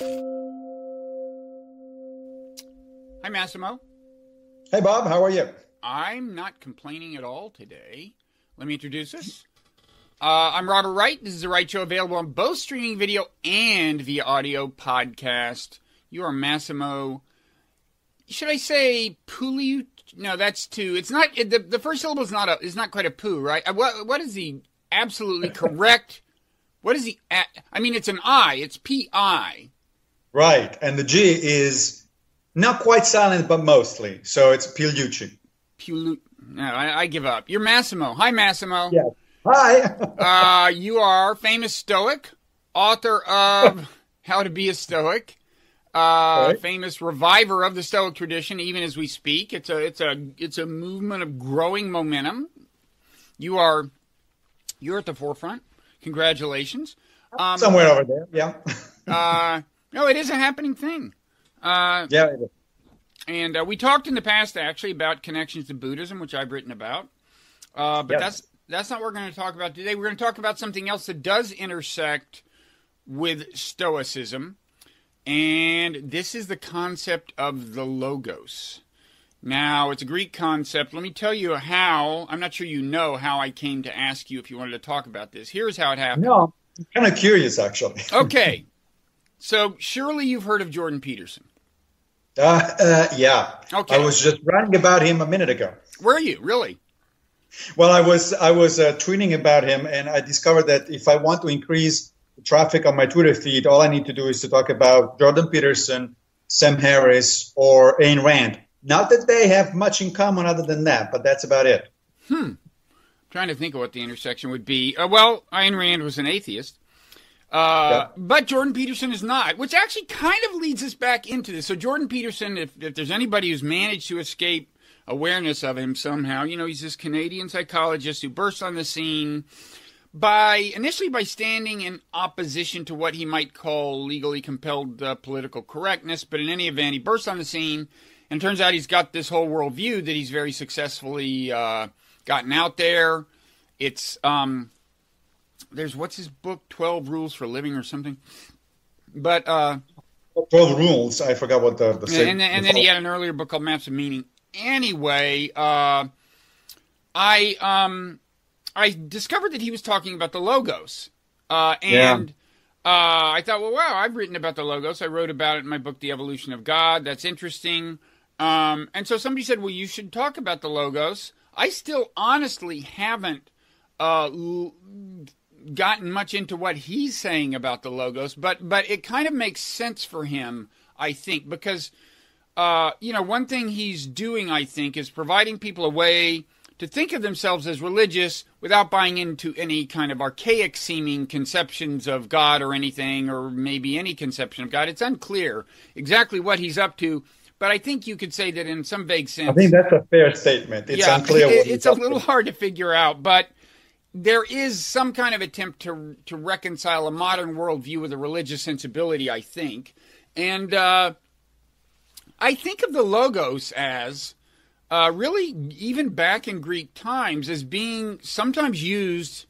Hi, Massimo. Hey, Bob. How are you? I'm not complaining at all today. Let me introduce us. Uh, I'm Robert Wright. This is the Wright Show, available on both streaming video and via audio podcast. You are Massimo. Should I say Pulu? No, that's two. It's not. The, the first syllable is not a. Is not quite a poo, right? Uh, What What is the absolutely correct? What is the? I mean, it's an I. It's P I. Right. And the G is not quite silent, but mostly. So it's Pigliucci. Pulu. No, I, I give up. You're Massimo. Hi, Massimo. Yeah. Hi. Uh, you are famous Stoic, author of How to Be a Stoic, uh, Right. famous reviver of the Stoic tradition. Even as we speak, it's a it's a it's a movement of growing momentum. You are you're at the forefront. Congratulations. Um, Somewhere over there. Yeah. uh, no, it is a happening thing. Uh, yeah. it is. and uh, we talked in the past actually about connections to Buddhism, which I've written about. Uh, but Yes. that's that's not what we're going to talk about today. We're going to talk about something else that does intersect with Stoicism, and this is the concept of the logos. Now, it's a Greek concept. Let me tell you how. I'm not sure you know how I came to ask you if you wanted to talk about this. Here's how it happened. No, I'm kind of curious, actually. Okay. So, surely you've heard of Jordan Peterson. Uh, uh, yeah. Okay. I was just writing about him a minute ago. Were you? Really? Well, I was I was uh, tweeting about him, and I discovered that if I want to increase traffic on my Twitter feed, all I need to do is to talk about Jordan Peterson, Sam Harris, or Ayn Rand. Not that they have much in common other than that, but that's about it. Hmm. Trying to think of what the intersection would be. Uh, well, Ayn Rand was an atheist, uh, but Jordan Peterson is not, which actually kind of leads us back into this. So Jordan Peterson, if, if there's anybody who's managed to escape awareness of him somehow, you know, he's this Canadian psychologist who burst on the scene by initially by standing in opposition to what he might call legally compelled uh, political correctness, but in any event, he bursts on the scene, and turns out he's got this whole worldview that he's very successfully uh, gotten out there. It's um, there's what's his book, Twelve Rules for Living or something, but uh, Twelve rules. I forgot what the, the and, then- and then he had an earlier book called Maps of Meaning. Anyway, uh, I um, I discovered that he was talking about the logos, uh, and uh, I thought, well, wow, I've written about the logos. I wrote about it in my book, The Evolution of God. That's interesting. Um, and so somebody said, well, you should talk about the logos. I still honestly haven't uh, gotten much into what he's saying about the logos, but but it kind of makes sense for him, I think, because uh, you know one thing he's doing, I think, is providing people a way to think of themselves as religious without buying into any kind of archaic seeming conceptions of God or anything, or maybe any conception of God. It's unclear exactly what he's up to. But I think you could say that in some vague sense. I think that's a fair statement. It's unclear. it- what it's a up to. little hard to figure out, but there is some kind of attempt to to reconcile a modern worldview with a religious sensibility, I think, and uh, I think of the logos as uh, really even back in Greek times as being sometimes used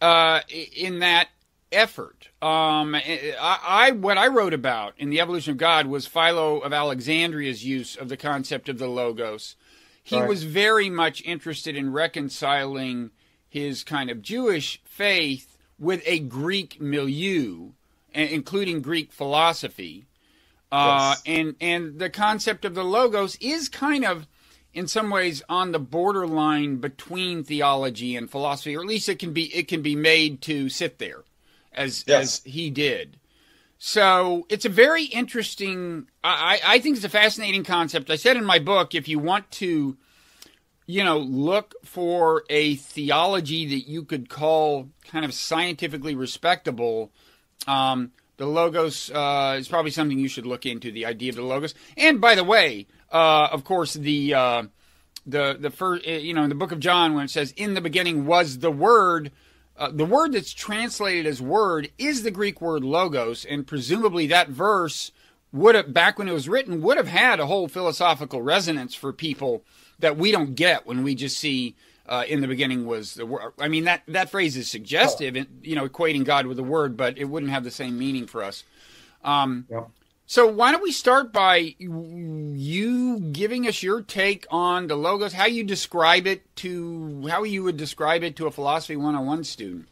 uh, in that effort. Um, I, I what I wrote about in the evolution of God was Philo of Alexandria's use of the concept of the logos. He Right. was very much interested in reconciling his kind of Jewish faith with a Greek milieu, including Greek philosophy. Uh, Yes. and and the concept of the logos is kind of in some ways on the borderline between theology and philosophy or at least it can be it can be made to sit there as Yes. as he did so it's a very interesting I, I I think it's a fascinating concept i said in my book if you want to you know look for a theology that you could call kind of scientifically respectable um, the logos uh, is probably something you should look into. The idea of the logos, and by the way, uh, of course, the uh, the the first, you know, in the book of John, when it says, "In the beginning was the Word," uh, the word that's translated as "word" is the Greek word logos, and presumably that verse would have, back when it was written, would have had a whole philosophical resonance for people that we don't get when we just see. Uh, in the beginning was the word. I mean that that phrase is suggestive, in, you know, equating God with the word, but it wouldn't have the same meaning for us. Um, Yeah. So why don't we start by you giving us your take on the logos, how you describe it to how you would describe it to a philosophy 101 student.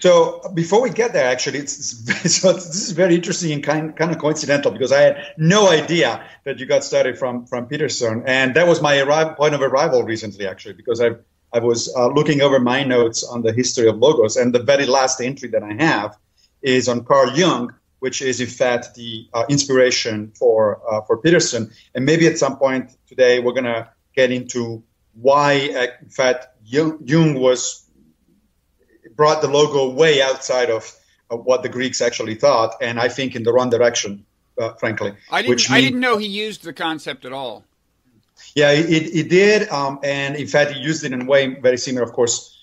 So before we get there, actually, it's, it's so this is very interesting and kind kind of coincidental because I had no idea that you got started from from Peterson, and that was my arrival, point of arrival recently, actually, because I I was uh, looking over my notes on the history of logos, and the very last entry that I have is on Carl Jung, which is in fact the uh, inspiration for uh, for Peterson, and maybe at some point today we're gonna get into why, uh, in fact, Jung, Jung was brought the logo way outside of, of what the Greeks actually thought, and I think in the wrong direction, uh, frankly. I didn't. I didn't know he used the concept at all. Yeah, it, it did, um, and in fact, he used it in a way very similar, of course,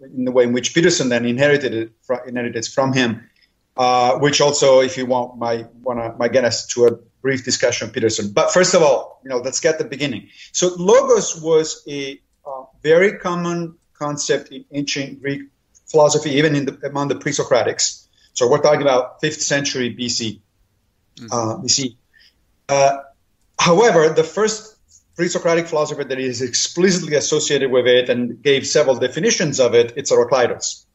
in the way in which Peterson then inherited it, inherited it from him. Uh, which also, if you want, my wanna my get us to a brief discussion of Peterson. But first of all, you know, let's get the beginning. So logos was a uh, very common concept in ancient Greek philosophy, even in the, among the pre-Socratics. So we're talking about fifth century BC. Mm-hmm. Uh, BC. Uh, however, the first pre-Socratic philosopher that is explicitly associated with it and gave several definitions of it, it's Heraclitus.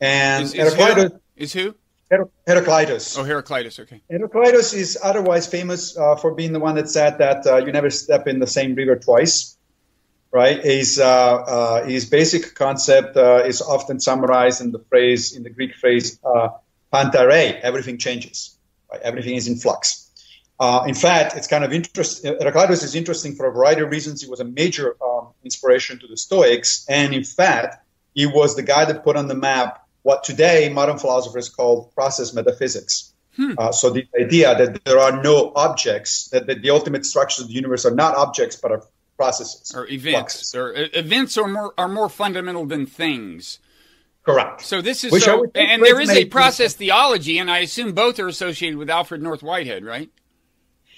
And is, is Heraclitus who? is who? Her- Heraclitus. Oh, Heraclitus. Okay. Heraclitus is otherwise famous uh, for being the one that said that uh, you never step in the same river twice. Right? His, uh, uh his basic concept uh, is often summarized in the phrase, in the Greek phrase, uh, panta rhei, everything changes. Right? Everything is in flux. in fact, it's kind of interesting. Heraclitus is interesting for a variety of reasons. He was a major um, inspiration to the Stoics, and in fact, he was the guy that put on the map what today modern philosophers call process metaphysics. Hmm. Uh, so the idea that there are no objects, that, that, the ultimate structures of the universe are not objects but are processes or events. Or events are more are more fundamental than things. Correct. So this is so, and there is a process theology, and I assume both are associated with Alfred North Whitehead, right?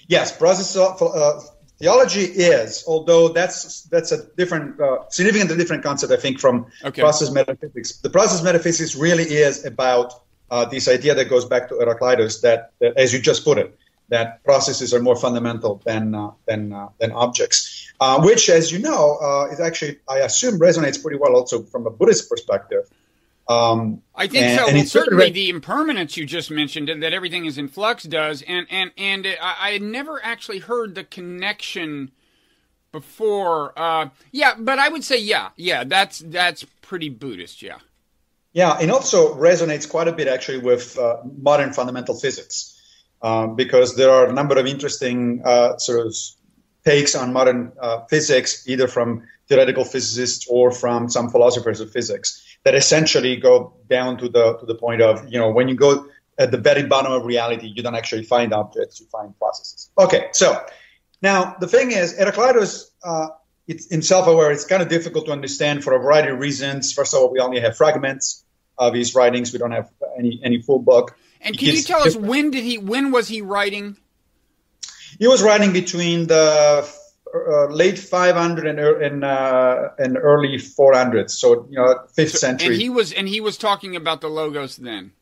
Yes, process uh, theology is, although that's that's a different, uh, significantly different concept, I think, from okay. process metaphysics. The process metaphysics really is about uh, this idea that goes back to Heraclitus, that, that, as you just put it, that processes are more fundamental than uh, than uh, than objects, uh, which, as you know, uh, is actually, I assume, resonates pretty well also from a Buddhist perspective. Um, I think and, so. And well, certainly re- the impermanence you just mentioned, and that everything is in flux, does, and and and I, I had never actually heard the connection before. Uh, yeah, but I would say, yeah, yeah, that's that's pretty Buddhist, yeah. Yeah, and also resonates quite a bit actually with uh, modern fundamental physics, um, because there are a number of interesting uh, sort of takes on modern uh, physics, either from theoretical physicists or from some philosophers of physics that essentially go down to the to the point of you know when you go at the very bottom of reality, you don't actually find objects, you find processes. Okay, so now the thing is, Heraclitus, uh, it's in self-aware, it's kind of difficult to understand for a variety of reasons. First of all, we only have fragments of his writings; we don't have any any full book. And can you tell us when did he? When was he writing? He was writing between the uh, late 500 and, and, uh, and early 400s. So you know, fifth so, century. And he was and he was talking about the logos then.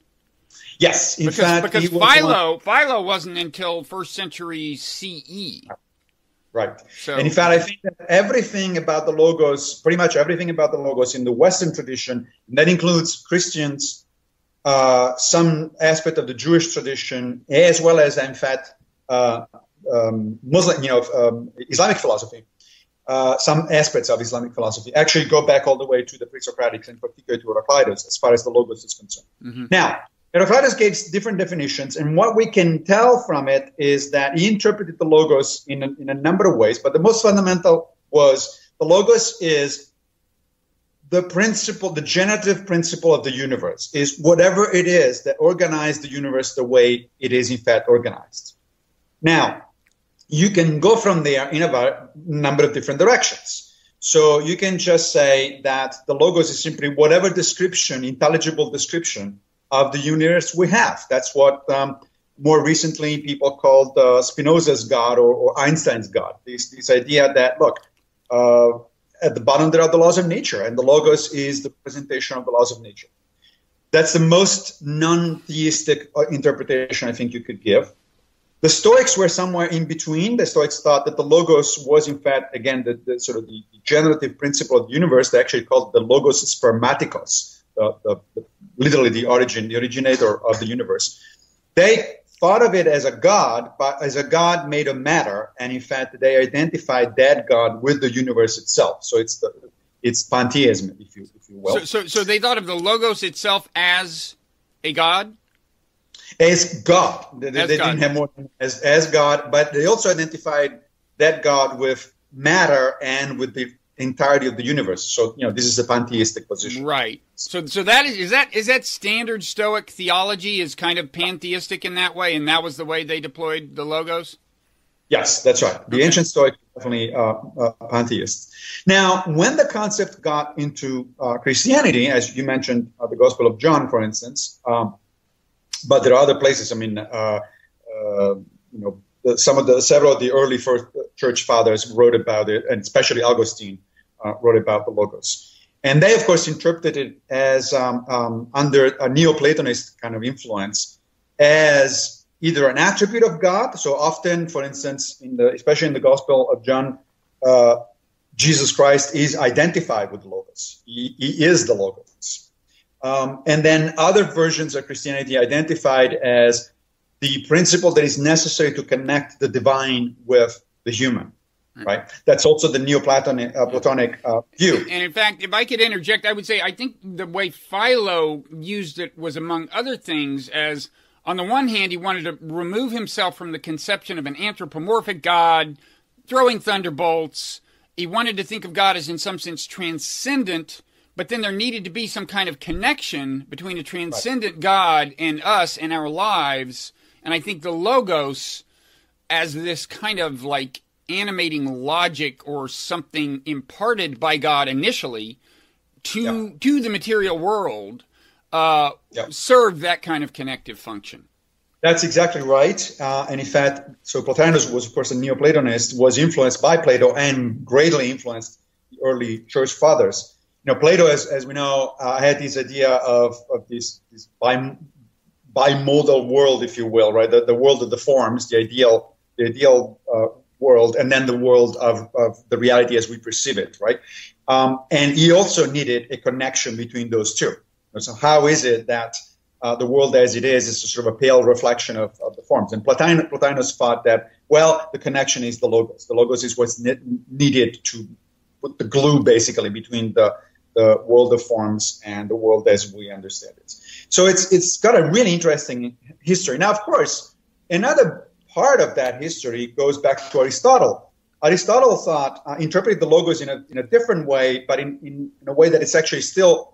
Yes, in because, fact, because Philo one... Philo wasn't until first century CE. Right. So, and in fact, I think that everything about the logos, pretty much everything about the logos in the Western tradition, that includes Christians, uh, some aspect of the Jewish tradition, as well as, in fact, uh, um, Muslim, you know, um, Islamic philosophy, uh, some aspects of Islamic philosophy actually go back all the way to the pre-Socratics, and particularly to Heraclitus, as far as the logos is concerned. Mm-hmm. Now, Heraclitus gave different definitions, and what we can tell from it is that he interpreted the logos in a, in a number of ways, but the most fundamental was the logos is the principle, the generative principle of the universe, is whatever it is that organized the universe the way it is in fact organized. Now, you can go from there in a number of different directions. So you can just say that the logos is simply whatever description, intelligible description of the universe we have. That's what um, more recently people called uh, Spinoza's God or, or, Einstein's God. This, this idea that, look, uh, at the bottom there are the laws of nature, and the logos is the presentation of the laws of nature. That's the most non-theistic uh, interpretation I think you could give. The Stoics were somewhere in between. The Stoics thought that the logos was, in fact, again, the, the sort of the, generative principle of the universe. They actually called the logos spermatikos, the, the, literally the origin, the originator of the universe. They thought of it as a god, but as a god made of matter, and in fact, they identified that god with the universe itself. So it's the it's pantheism, if you if you will. So, so, so they thought of the logos itself as a god as God. They, as they God. didn't have more as as God, but they also identified that God with matter and with the entirety of the universe. So you know this is a pantheistic position. Right. So so that is is that is that standard Stoic theology is kind of pantheistic in that way, and that was the way they deployed the logos. Yes, that's right. The Okay. ancient Stoics were definitely uh, uh, pantheists. Now, when the concept got into uh, Christianity, as you mentioned, uh, the Gospel of John, for instance, um, but there are other places. I mean, uh, uh, you know, some of the several of the early first church fathers wrote about it, and especially Augustine uh, wrote about the logos. And they, of course, interpreted it as um, um, under a Neoplatonist kind of influence as either an attribute of God. So often, for instance, in the especially in the Gospel of John, uh, Jesus Christ is identified with the logos. He, he is the logos. Um, and then other versions of Christianity identified as the principle that is necessary to connect the divine with the human. Right. That's also the Neoplatonic uh, Platonic uh, view. And in fact, if I could interject, I would say I think the way Philo used it was, among other things, as on the one hand, he wanted to remove himself from the conception of an anthropomorphic God throwing thunderbolts. He wanted to think of God as, in some sense, transcendent, but then there needed to be some kind of connection between a transcendent God and us and our lives. And I think the Logos, as this kind of like animating logic or something imparted by God initially to Yeah. to the material world, uh, Yeah. served that kind of connective function. That's exactly right. Uh, and in fact, so Plotinus was, of course, a Neoplatonist, was influenced by Plato and greatly influenced the early church fathers. You know, Plato, as, as we know, uh, had this idea of, of this, this bi, bimodal world, if you will, right? The, the world of the forms, the ideal, the ideal uh, world, and then the world of, of the reality as we perceive it, right? Um, and he also needed a connection between those two. So, how is it that uh, the world as it is is sort of a pale reflection of, of the forms. And Plotinus, Plotinus thought that, well, the connection is the logos. The logos is what's ne- needed to put the glue basically between the, the world of forms and the world as we understand it. So it's, it's got a really interesting history. Now, of course, another part of that history goes back to Aristotle. Aristotle thought, uh, interpreted the logos in a, in a different way, but in, in, in a way that it's actually still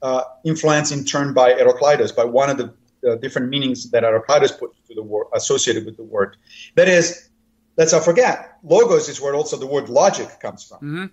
uh, influenced in turn by Heraclitus, by one of the, the different meanings that Heraclitus put to the word associated with the word. That is, let's not forget, logos is where also the word logic comes from, Mhm.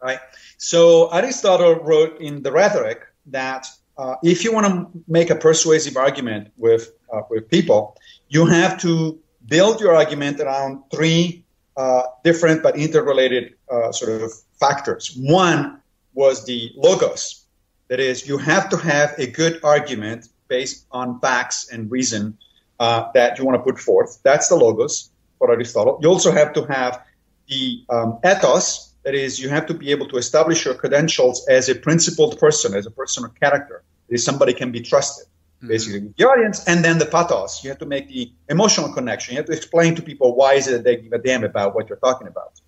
right? So Aristotle wrote in the Rhetoric that uh, if you want to make a persuasive argument with uh, with people, you have to build your argument around three uh, different but interrelated uh, sort of factors. One was the logos. That is, you have to have a good argument based on facts and reason uh, that you want to put forth. That's the logos for Aristotle. You also have to have the um, ethos. That is, you have to be able to establish your credentials as a principled person, as a person of character. That is, somebody can be trusted, basically, with the audience. And then the pathos. You have to make the emotional connection. You have to explain to people why is it that they give a damn about what you're talking about.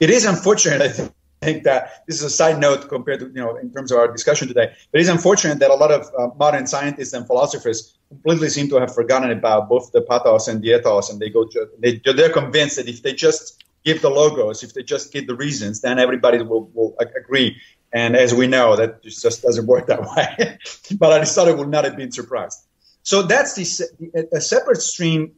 It is unfortunate, I think that this is a side note compared to you know in terms of our discussion today. But it's unfortunate that a lot of uh, modern scientists and philosophers completely seem to have forgotten about both the pathos and the ethos, and they go to, they, they're convinced that if they just give the logos, if they just give the reasons, then everybody will, will ag- agree. And as we know, that just doesn't work that way. but Aristotle would not have been surprised. So that's the, a separate stream,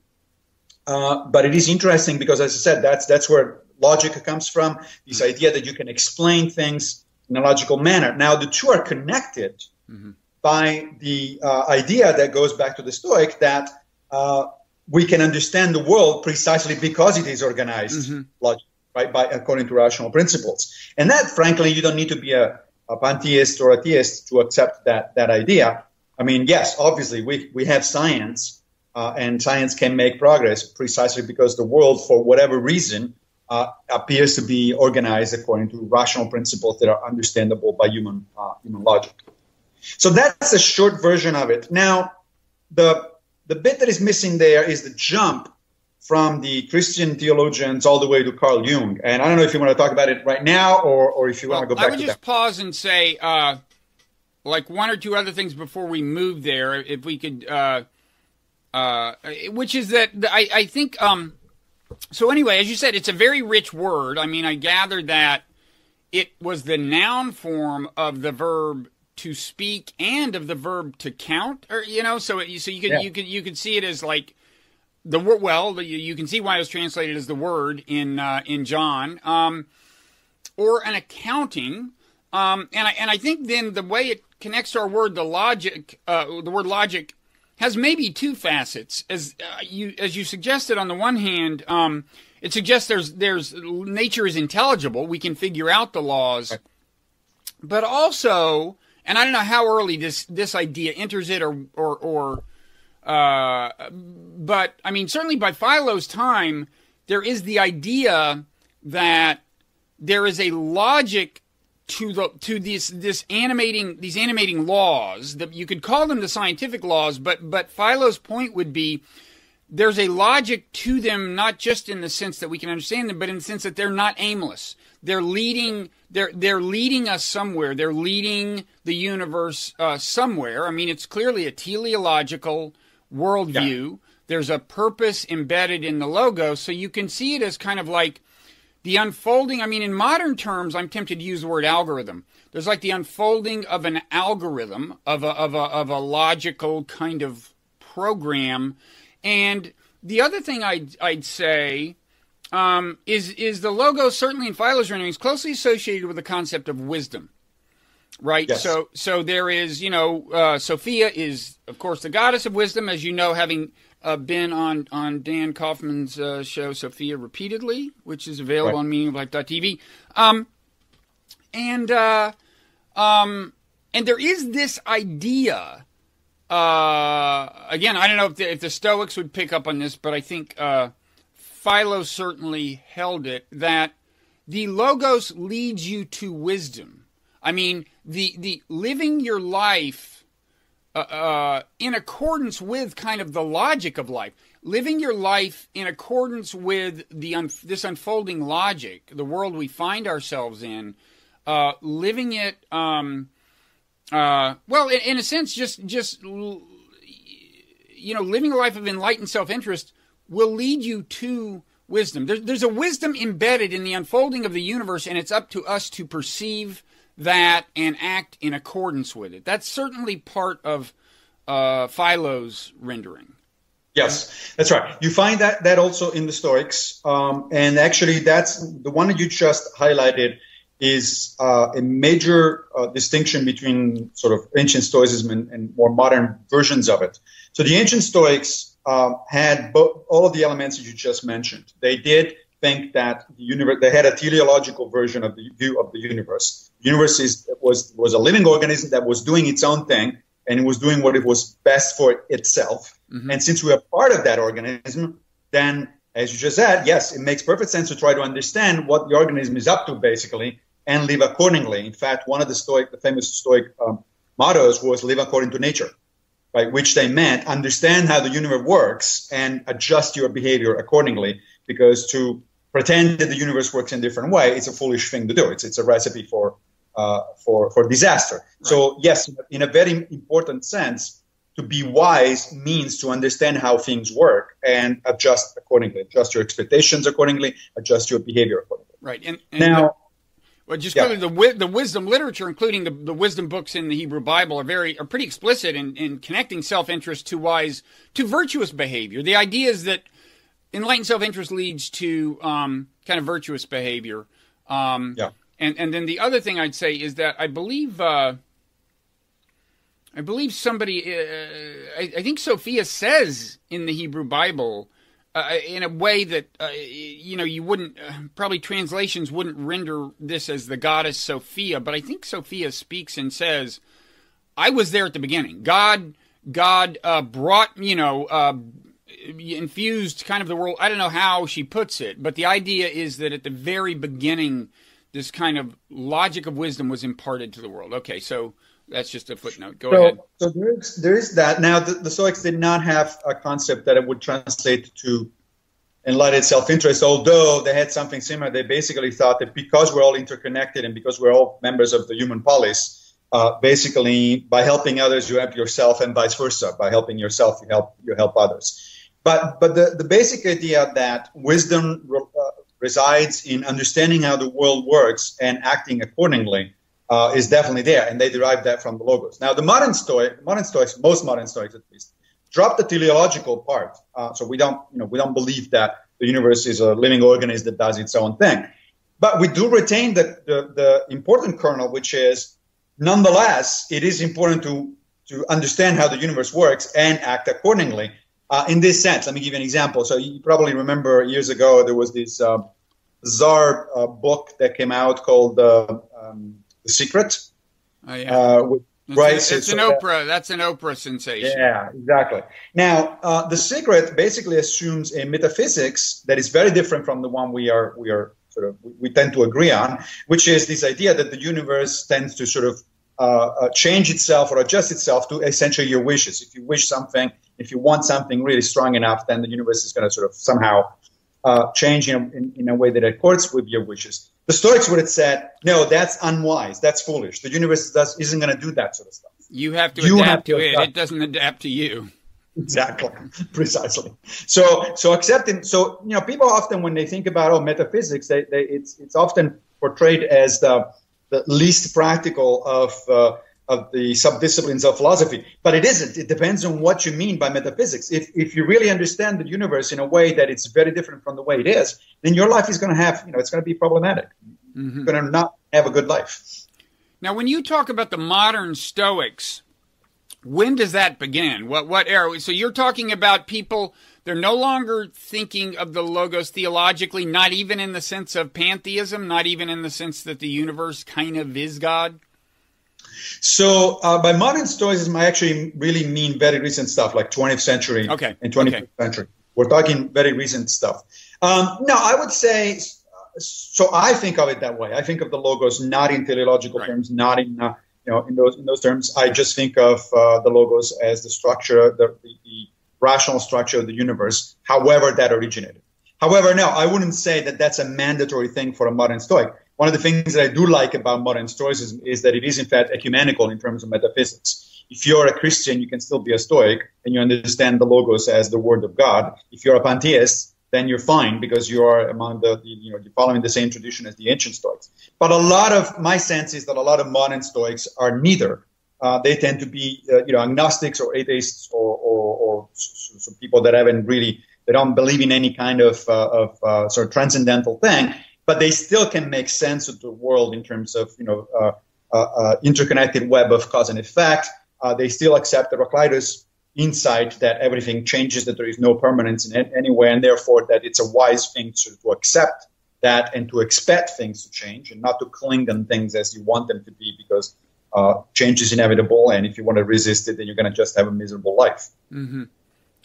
uh, but it is interesting because, as I said, that's that's where logic comes from. This idea that you can explain things in a logical manner. Now, the two are connected Mhm. by the uh, idea that goes back to the Stoic that uh, we can understand the world precisely because it is organized Mhm. logic, right? By according to rational principles. And that, frankly, you don't need to be a, a pantheist or a theist to accept that that idea. I mean, yes, obviously we, we have science, uh, and science can make progress precisely because the world, for whatever reason, uh, appears to be organized according to rational principles that are understandable by human uh, human logic. So that's a short version of it. Now, the the bit that is missing there is the jump from the Christian theologians all the way to Carl Jung. And I don't know if you want to talk about it right now or, or if you well, want to go back I would just that. pause and say, uh, like one or two other things before we move there, if we could, uh, uh, which is that I, I think, um, so anyway, as you said, it's a very rich word. I mean, I gather that it was the noun form of the verb to speak and of the verb to count, or you know, so so you could yeah. you could you could see it as like the word. Well, you, you can see why it was translated as the word in uh, in John, um, or an accounting. Um, and I and I think then the way it connects to our word, the logic, uh, the word logic, has maybe two facets. As uh, you as you suggested, on the one hand, um, it suggests there's there's nature is intelligible. We can figure out the laws, but also, and I don't know how early this this idea enters it or or or uh, but I mean, certainly by Philo's time, there is the idea that there is a logic to the to this this animating these animating laws that you could call them the scientific laws, but but Philo's point would be there's a logic to them, not just in the sense that we can understand them, but in the sense that they're not aimless. They're leading they're they're leading us somewhere. They're leading the universe uh, somewhere. I mean, it's clearly a teleological worldview. Yeah. There's a purpose embedded in the logo, so you can see it as kind of like the unfolding. I mean, in modern terms, I'm tempted to use the word algorithm. There's like the unfolding of an algorithm of a of a of a logical kind of program, and the other thing I'd I'd say um, is is the logo certainly in Philo's renderings closely associated with the concept of wisdom right? Yes. So so there is, you know, uh, Sophia is of course the goddess of wisdom, as you know, having uh, been on on Dan Kaufman's uh, show Sophia repeatedly, which is available right. on meaningoflife.tv. Um, and uh, um, and there is this idea. Uh, again, I don't know if the, if the Stoics would pick up on this, but I think uh, Philo certainly held it that the logos leads you to wisdom. I mean, the the living your life uh, uh, in accordance with kind of the logic of life, living your life in accordance with the un- this unfolding logic, the world we find ourselves in, uh, living it. Um, uh, well, in, in, a sense, just just you know, living a life of enlightened self interest will lead you to wisdom. There's, there's a wisdom embedded in the unfolding of the universe, and it's up to us to perceive that and act in accordance with it. That's certainly part of uh, Philo's rendering. Yes, that's right. You find that that also in the Stoics, um, and actually, that's the one that you just highlighted is uh, a major uh, distinction between sort of ancient Stoicism and, and, more modern versions of it. So the ancient Stoics um, had both, all of the elements that you just mentioned. They did think that the universe, they had a teleological version of the view of the universe universe is, was, was a living organism that was doing its own thing and it was doing what it was best for itself. Mm-hmm. And since we are part of that organism, then as you just said, yes, it makes perfect sense to try to understand what the organism is up to, basically, and live accordingly. In fact, one of the Stoic, the famous Stoic um, mottos was "live according to nature," right? Which they meant understand how the universe works and adjust your behavior accordingly. Because to pretend that the universe works in a different way, it's a foolish thing to do. It's it's a recipe for uh, for for disaster. Right. So yes, in a very important sense, to be wise means to understand how things work and adjust accordingly, adjust your expectations accordingly, adjust your behavior accordingly. Right. And, and now. The, well, just yeah. the the wisdom literature, including the, the wisdom books in the Hebrew Bible, are very are pretty explicit in, in connecting self interest to wise to virtuous behavior. The idea is that enlightened self interest leads to um, kind of virtuous behavior. Um, yeah. And and then the other thing I'd say is that I believe uh, I believe somebody uh, I, I, think Sophia says in the Hebrew Bible uh, in a way that uh, you know you wouldn't uh, probably translations wouldn't render this as the goddess Sophia, but I think Sophia speaks and says I was there at the beginning. God, God uh, brought, you know, uh, infused kind of the world. I don't know how she puts it, but the idea is that at the very beginning, this kind of logic of wisdom was imparted to the world. Okay, so that's just a footnote. Go so, ahead. So there is, there is that. Now, the, the Stoics did not have a concept that it would translate to enlightened self-interest, although they had something similar. They basically thought that because we're all interconnected and because we're all members of the human polis, uh, basically by helping others you help yourself and vice versa. By helping yourself, you help you help others. But but the, the basic idea that wisdom uh, resides in understanding how the world works and acting accordingly uh, is definitely there, and they derive that from the logos. Now, the modern Stoic, modern Stoics, most modern Stoics at least, drop the teleological part. Uh, so we don't, you know, we don't believe that the universe is a living organism that does its own thing. But we do retain the, the, the important kernel, which is, nonetheless, it is important to to understand how the universe works and act accordingly. Uh, in this sense, let me give you an example. So you probably remember years ago there was this uh, bizarre uh, book that came out called uh, um, the Secret. Oh, yeah. Uh, right. it's so, an Oprah. That's an Oprah sensation. Yeah, exactly. Now, uh, the Secret basically assumes a metaphysics that is very different from the one we are we are sort of we tend to agree on, which is this idea that the universe tends to sort of uh, uh, change itself or adjust itself to essentially your wishes. If you wish something, if you want something really strong enough, then the universe is going to sort of somehow uh, change in, in, in, a way that accords with your wishes. The Stoics would have said, no, that's unwise. That's foolish. The universe does, isn't going to do that sort of stuff. You have to you adapt have to, to it. Adapt. It doesn't adapt to you. Exactly, precisely. So, so accepting. So, you know, people often when they think about oh metaphysics, they, they it's it's often portrayed as the the least practical of uh, of the subdisciplines of philosophy. But it isn't. It depends on what you mean by metaphysics. If, if you really understand the universe in a way that it's very different from the way it is, then your life is going to have, you know, it's going to be problematic. Mm-hmm. You're going to not have a good life. Now, when you talk about the modern Stoics, when does that begin? What what era? So you're talking about people they're no longer thinking of the logos theologically, not even in the sense of pantheism, not even in the sense that the universe kind of is God. So uh, by modern Stoicism, I actually really mean very recent stuff, like 20th century okay. and 21st okay. century. We're talking very recent stuff. Um, no, I would say. So I think of it that way. I think of the logos not in teleological right. terms, not in uh, you know in those in those terms. I just think of uh, the logos as the structure, the, the, the rational structure of the universe, however that originated. However, no, I wouldn't say that that's a mandatory thing for a modern Stoic one of the things that I do like about modern Stoicism is that it is, in fact, ecumenical in terms of metaphysics. If you're a Christian, you can still be a Stoic and you understand the Logos as the Word of God. If you're a pantheist, then you're fine because you are among the, you know, you're following the same tradition as the ancient Stoics. But a lot of my sense is that a lot of modern Stoics are neither. Uh, they tend to be, uh, you know, agnostics or atheists or, or, or some people that haven't really, they don't believe in any kind of, uh, of uh, sort of transcendental thing but they still can make sense of the world in terms of you know uh, uh, uh, interconnected web of cause and effect. Uh, they still accept the Heraclitus insight that everything changes, that there is no permanence in it anywhere, and therefore that it's a wise thing to, to accept that and to expect things to change and not to cling on things as you want them to be because uh, change is inevitable, and if you want to resist it, then you're going to just have a miserable life. Mm-hmm.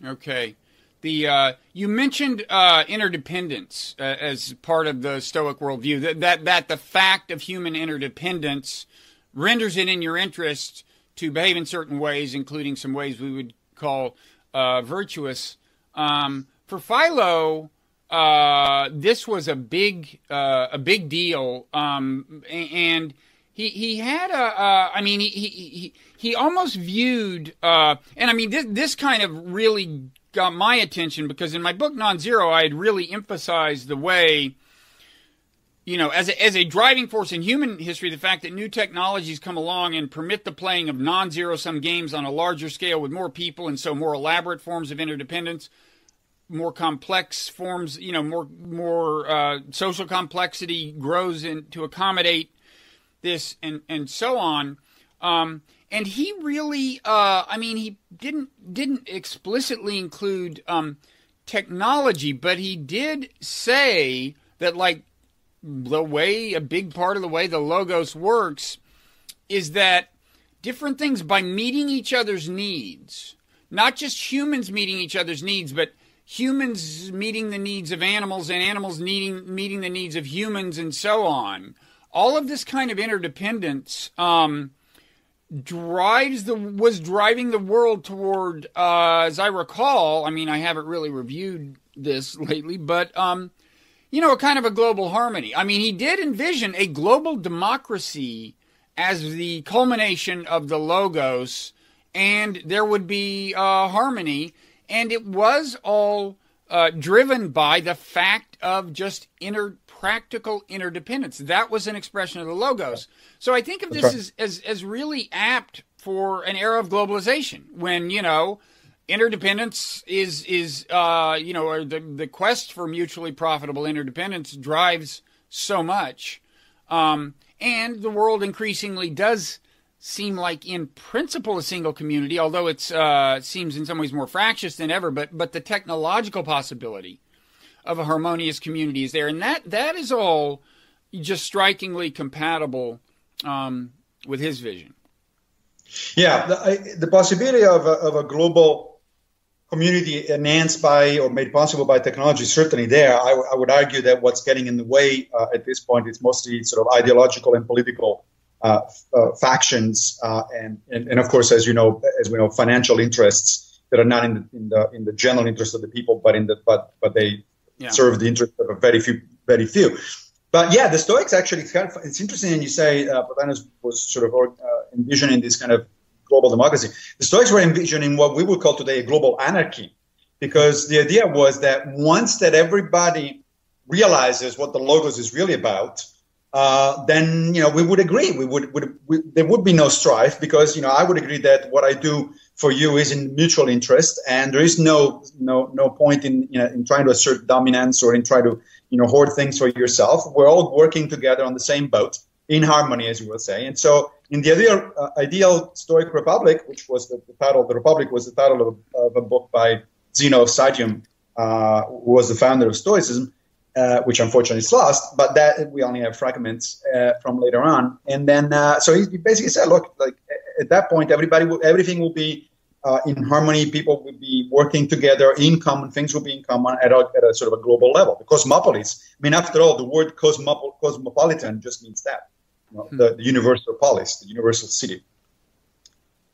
Okay. The uh, you mentioned uh, interdependence uh, as part of the Stoic worldview. That, that that the fact of human interdependence renders it in your interest to behave in certain ways, including some ways we would call uh, virtuous. Um, for Philo, uh, this was a big uh, a big deal, um, and he he had a. I mean he he he almost viewed and I mean this this kind of really got my attention because in my book Nonzero, I had really emphasized the way, you know, as a, as a driving force in human history, the fact that new technologies come along and permit the playing of non-zero sum games on a larger scale with more people and so more elaborate forms of interdependence, more complex forms, you know, more more uh, social complexity grows in to accommodate this and and so on. Um, and he really, uh, I mean, he didn't didn't explicitly include um, technology, but he did say that like the way a big part of the way the logos works is that different things by meeting each other's needs. Not just humans meeting each other's needs, but humans meeting the needs of animals and animals needing meeting the needs of humans and so on. All of this kind of interdependence um, drives the was driving the world toward, uh, as I recall. I mean, I haven't really reviewed this lately, but um, you know, a kind of a global harmony. I mean, he did envision a global democracy as the culmination of the logos, and there would be uh, harmony, and it was all uh, driven by the fact of just inner practical interdependence. That was an expression of the logos. So I think of this right. as, as as really apt for an era of globalization when you know interdependence is is uh, you know the the quest for mutually profitable interdependence drives so much, um, and the world increasingly does seem like in principle a single community, although it uh, seems in some ways more fractious than ever. But but the technological possibility of a harmonious community is there, and that that is all just strikingly compatible um, with his vision. Yeah, the, the possibility of a, of a global community enhanced by or made possible by technology is certainly there. I, I would argue that what's getting in the way uh, at this point is mostly sort of ideological and political uh, uh, factions, uh, and, and, and of course, as you know, as we know, financial interests that are not in the in the, in the general interest of the people, but in the but but they yeah. serve the interest of a very few very few. But yeah, the Stoics actually it's kind of it's interesting, and you say uh, was sort of uh, envisioning this kind of global democracy. The Stoics were envisioning what we would call today a global anarchy, because the idea was that once that everybody realizes what the logos is really about, uh, then you know we would agree. We would, would we, there would be no strife because you know I would agree that what I do for you is in mutual interest, and there is no no no point in you know, in trying to assert dominance or in trying to you know hoard things for yourself. We're all working together on the same boat in harmony, as you will say. And so, in the ideal, uh, ideal Stoic Republic, which was the, the, title the Republic, was the title of a, of a book by Zeno of Citium, uh, who was the founder of Stoicism, uh, which unfortunately is lost. But that we only have fragments uh, from later on. And then, uh, so he basically said, look, like at that point, everybody, will, everything will be uh, in harmony. People will be working together in common. Things will be in common at a, at a sort of a global level. The cosmopolis. I mean, after all, the word cosmopol- cosmopolitan just means that you know, hmm. the, the, universal polis, the universal city.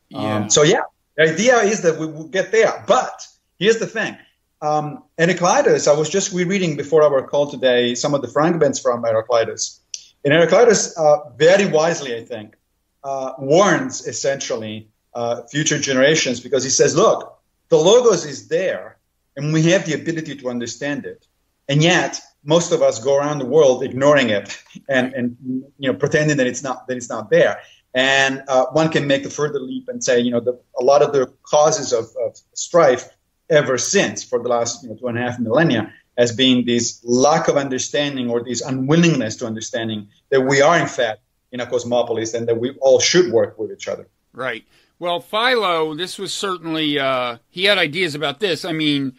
Yeah. Um, so yeah, the idea is that we will get there. But here's the thing. Um, Heraclitus, I was just rereading before our call today some of the fragments from Heraclitus. And Heraclitus, uh, very wisely, I think, uh, warns essentially uh, future generations because he says, look, the logos is there and we have the ability to understand it. And yet, most of us go around the world ignoring it and, and you know pretending that it's not that it's not there. And uh, one can make a further leap and say, you know, the, a lot of the causes of, of, strife ever since for the last you know, two and a half millennia has been this lack of understanding or this unwillingness to understanding that we are in fact in a cosmopolis and that we all should work with each other. Right. Well, Philo, this was certainly uh, he had ideas about this. I mean,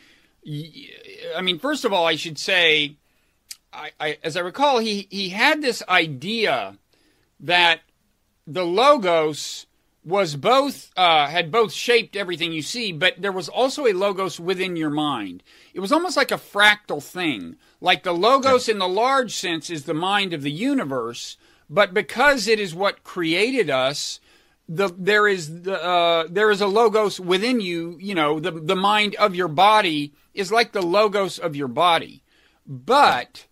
I mean, first of all, I should say I, I, as I recall, he, he had this idea that the logos was both uh, had both shaped everything you see, but there was also a logos within your mind. It was almost like a fractal thing. Like the logos in the large sense is the mind of the universe, but because it is what created us, the there is the uh, there is a logos within you. You know, the the mind of your body is like the logos of your body, but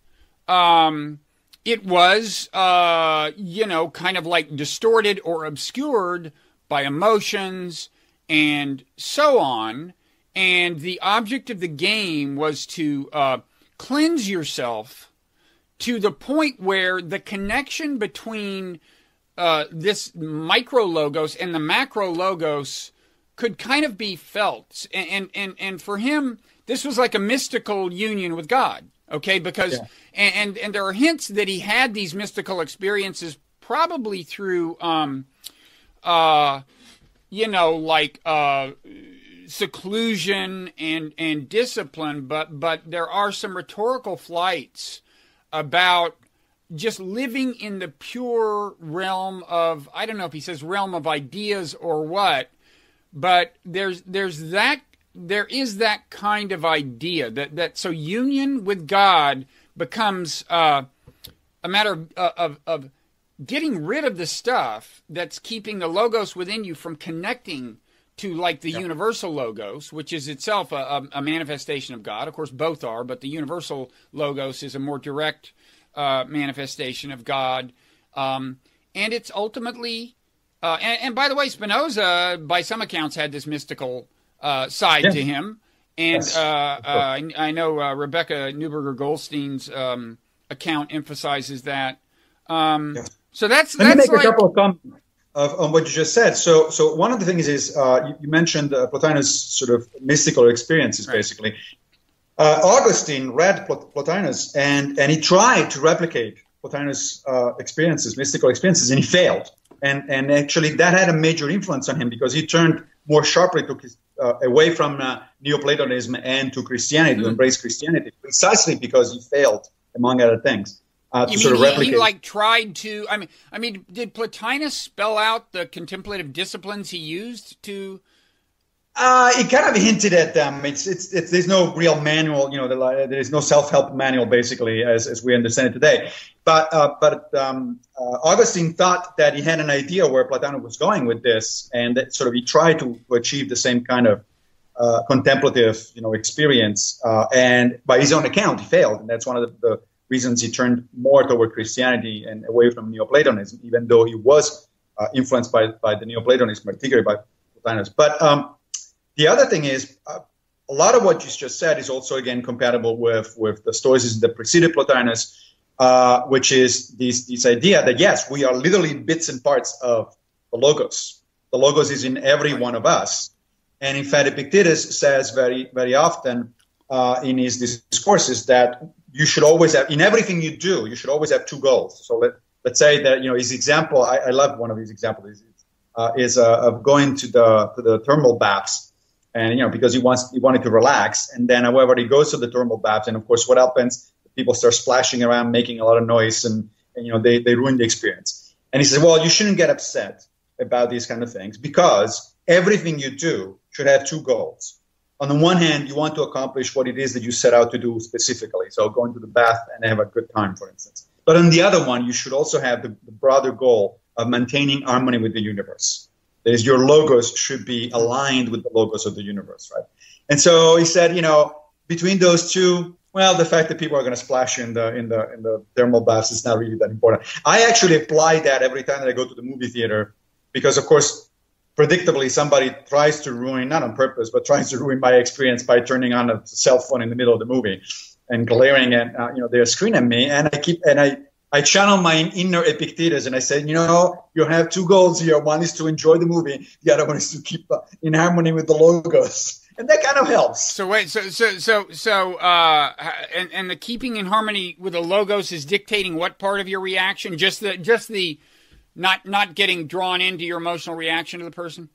um, it was, uh, you know, kind of like distorted or obscured by emotions and so on. And the object of the game was to uh, cleanse yourself to the point where the connection between uh, this micro logos and the macro logos could kind of be felt. And, and, and, for him, this was like a mystical union with God. Okay, because yeah. and, and, and there are hints that he had these mystical experiences probably through um uh you know like uh seclusion and and discipline but but there are some rhetorical flights about just living in the pure realm of I don't know if he says realm of ideas or what, but there's there's that there is that kind of idea that that so union with God becomes uh, a matter of, of of getting rid of the stuff that's keeping the logos within you from connecting to like the universal logos, which is itself a, a, manifestation of God. Of course, both are, but the universal logos is a more direct uh, manifestation of God, um, and it's ultimately. Uh, and, and, by the way, Spinoza, by some accounts, had this mystical uh, side to him, and yes. Uh, uh, I know uh, Rebecca Neuberger Goldstein's um, account emphasizes that. Um, yes. So that's let that's me make like, a couple of comments on what you just said. So, so one of the things is you, you, mentioned Plotinus' sort of mystical experiences, right. basically. Uh, Augustine read Plotinus and, and he tried to replicate Plotinus' uh, experiences, mystical experiences, and he failed. And, and actually, that had a major influence on him because he turned more sharply to, uh, away from uh, Neoplatonism and to Christianity, mm-hmm. to embrace Christianity, precisely because he failed, among other things. Uh, you mean he, he, like tried to? I mean, I mean, did Plotinus spell out the contemplative disciplines he used to uh, it kind of hinted at them. It's, it's, it's there's no real manual, you know, there's no self-help manual basically as, as we understand it today. But uh, but um, uh, Augustine thought that he had an idea where Plato was going with this, and that sort of he tried to achieve the same kind of uh, contemplative, you know, experience. Uh, and by his own account, he failed, and that's one of the, the, reasons he turned more toward Christianity and away from Neoplatonism, even though he was uh, influenced by by the Neoplatonism, particularly by Plotinus. But um, the other thing is, uh, a lot of what you just said is also again compatible with with the Stoicism that preceded Plotinus, uh, which is this this idea that yes, we are literally bits and parts of the logos. The logos is in every one of us, and in fact, Epictetus says very very often uh, in his discourses that you should always have in everything you do, you should always have two goals. So let let's say that you know his example. I, I love one of his examples. Uh, is uh, of going to the to the thermal baths and you know because he wants he wanted to relax and then however he goes to the thermal baths and of course what happens people start splashing around making a lot of noise and, and you know they, they ruin the experience and he says well you shouldn't get upset about these kind of things because everything you do should have two goals on the one hand you want to accomplish what it is that you set out to do specifically so going to the bath and have a good time for instance but on the other one you should also have the, the broader goal of maintaining harmony with the universe That is, your logos should be aligned with the logos of the universe, right? And so he said, you know, between those two, well, the fact that people are going to splash in the in the in the thermal baths is not really that important. I actually apply that every time that I go to the movie theater, because of course, predictably, somebody tries to ruin, not on purpose, but tries to ruin my experience by turning on a cell phone in the middle of the movie and glaring at uh, you know their screen at me, and I keep and I I channel my inner Epictetus and I said, you know, you have two goals here. One is to enjoy the movie. The other one is to keep uh, in harmony with the logos. And that kind of helps. So wait, so so so so uh, and and the keeping in harmony with the logos is dictating what part of your reaction? Just the just the not not getting drawn into your emotional reaction to the person.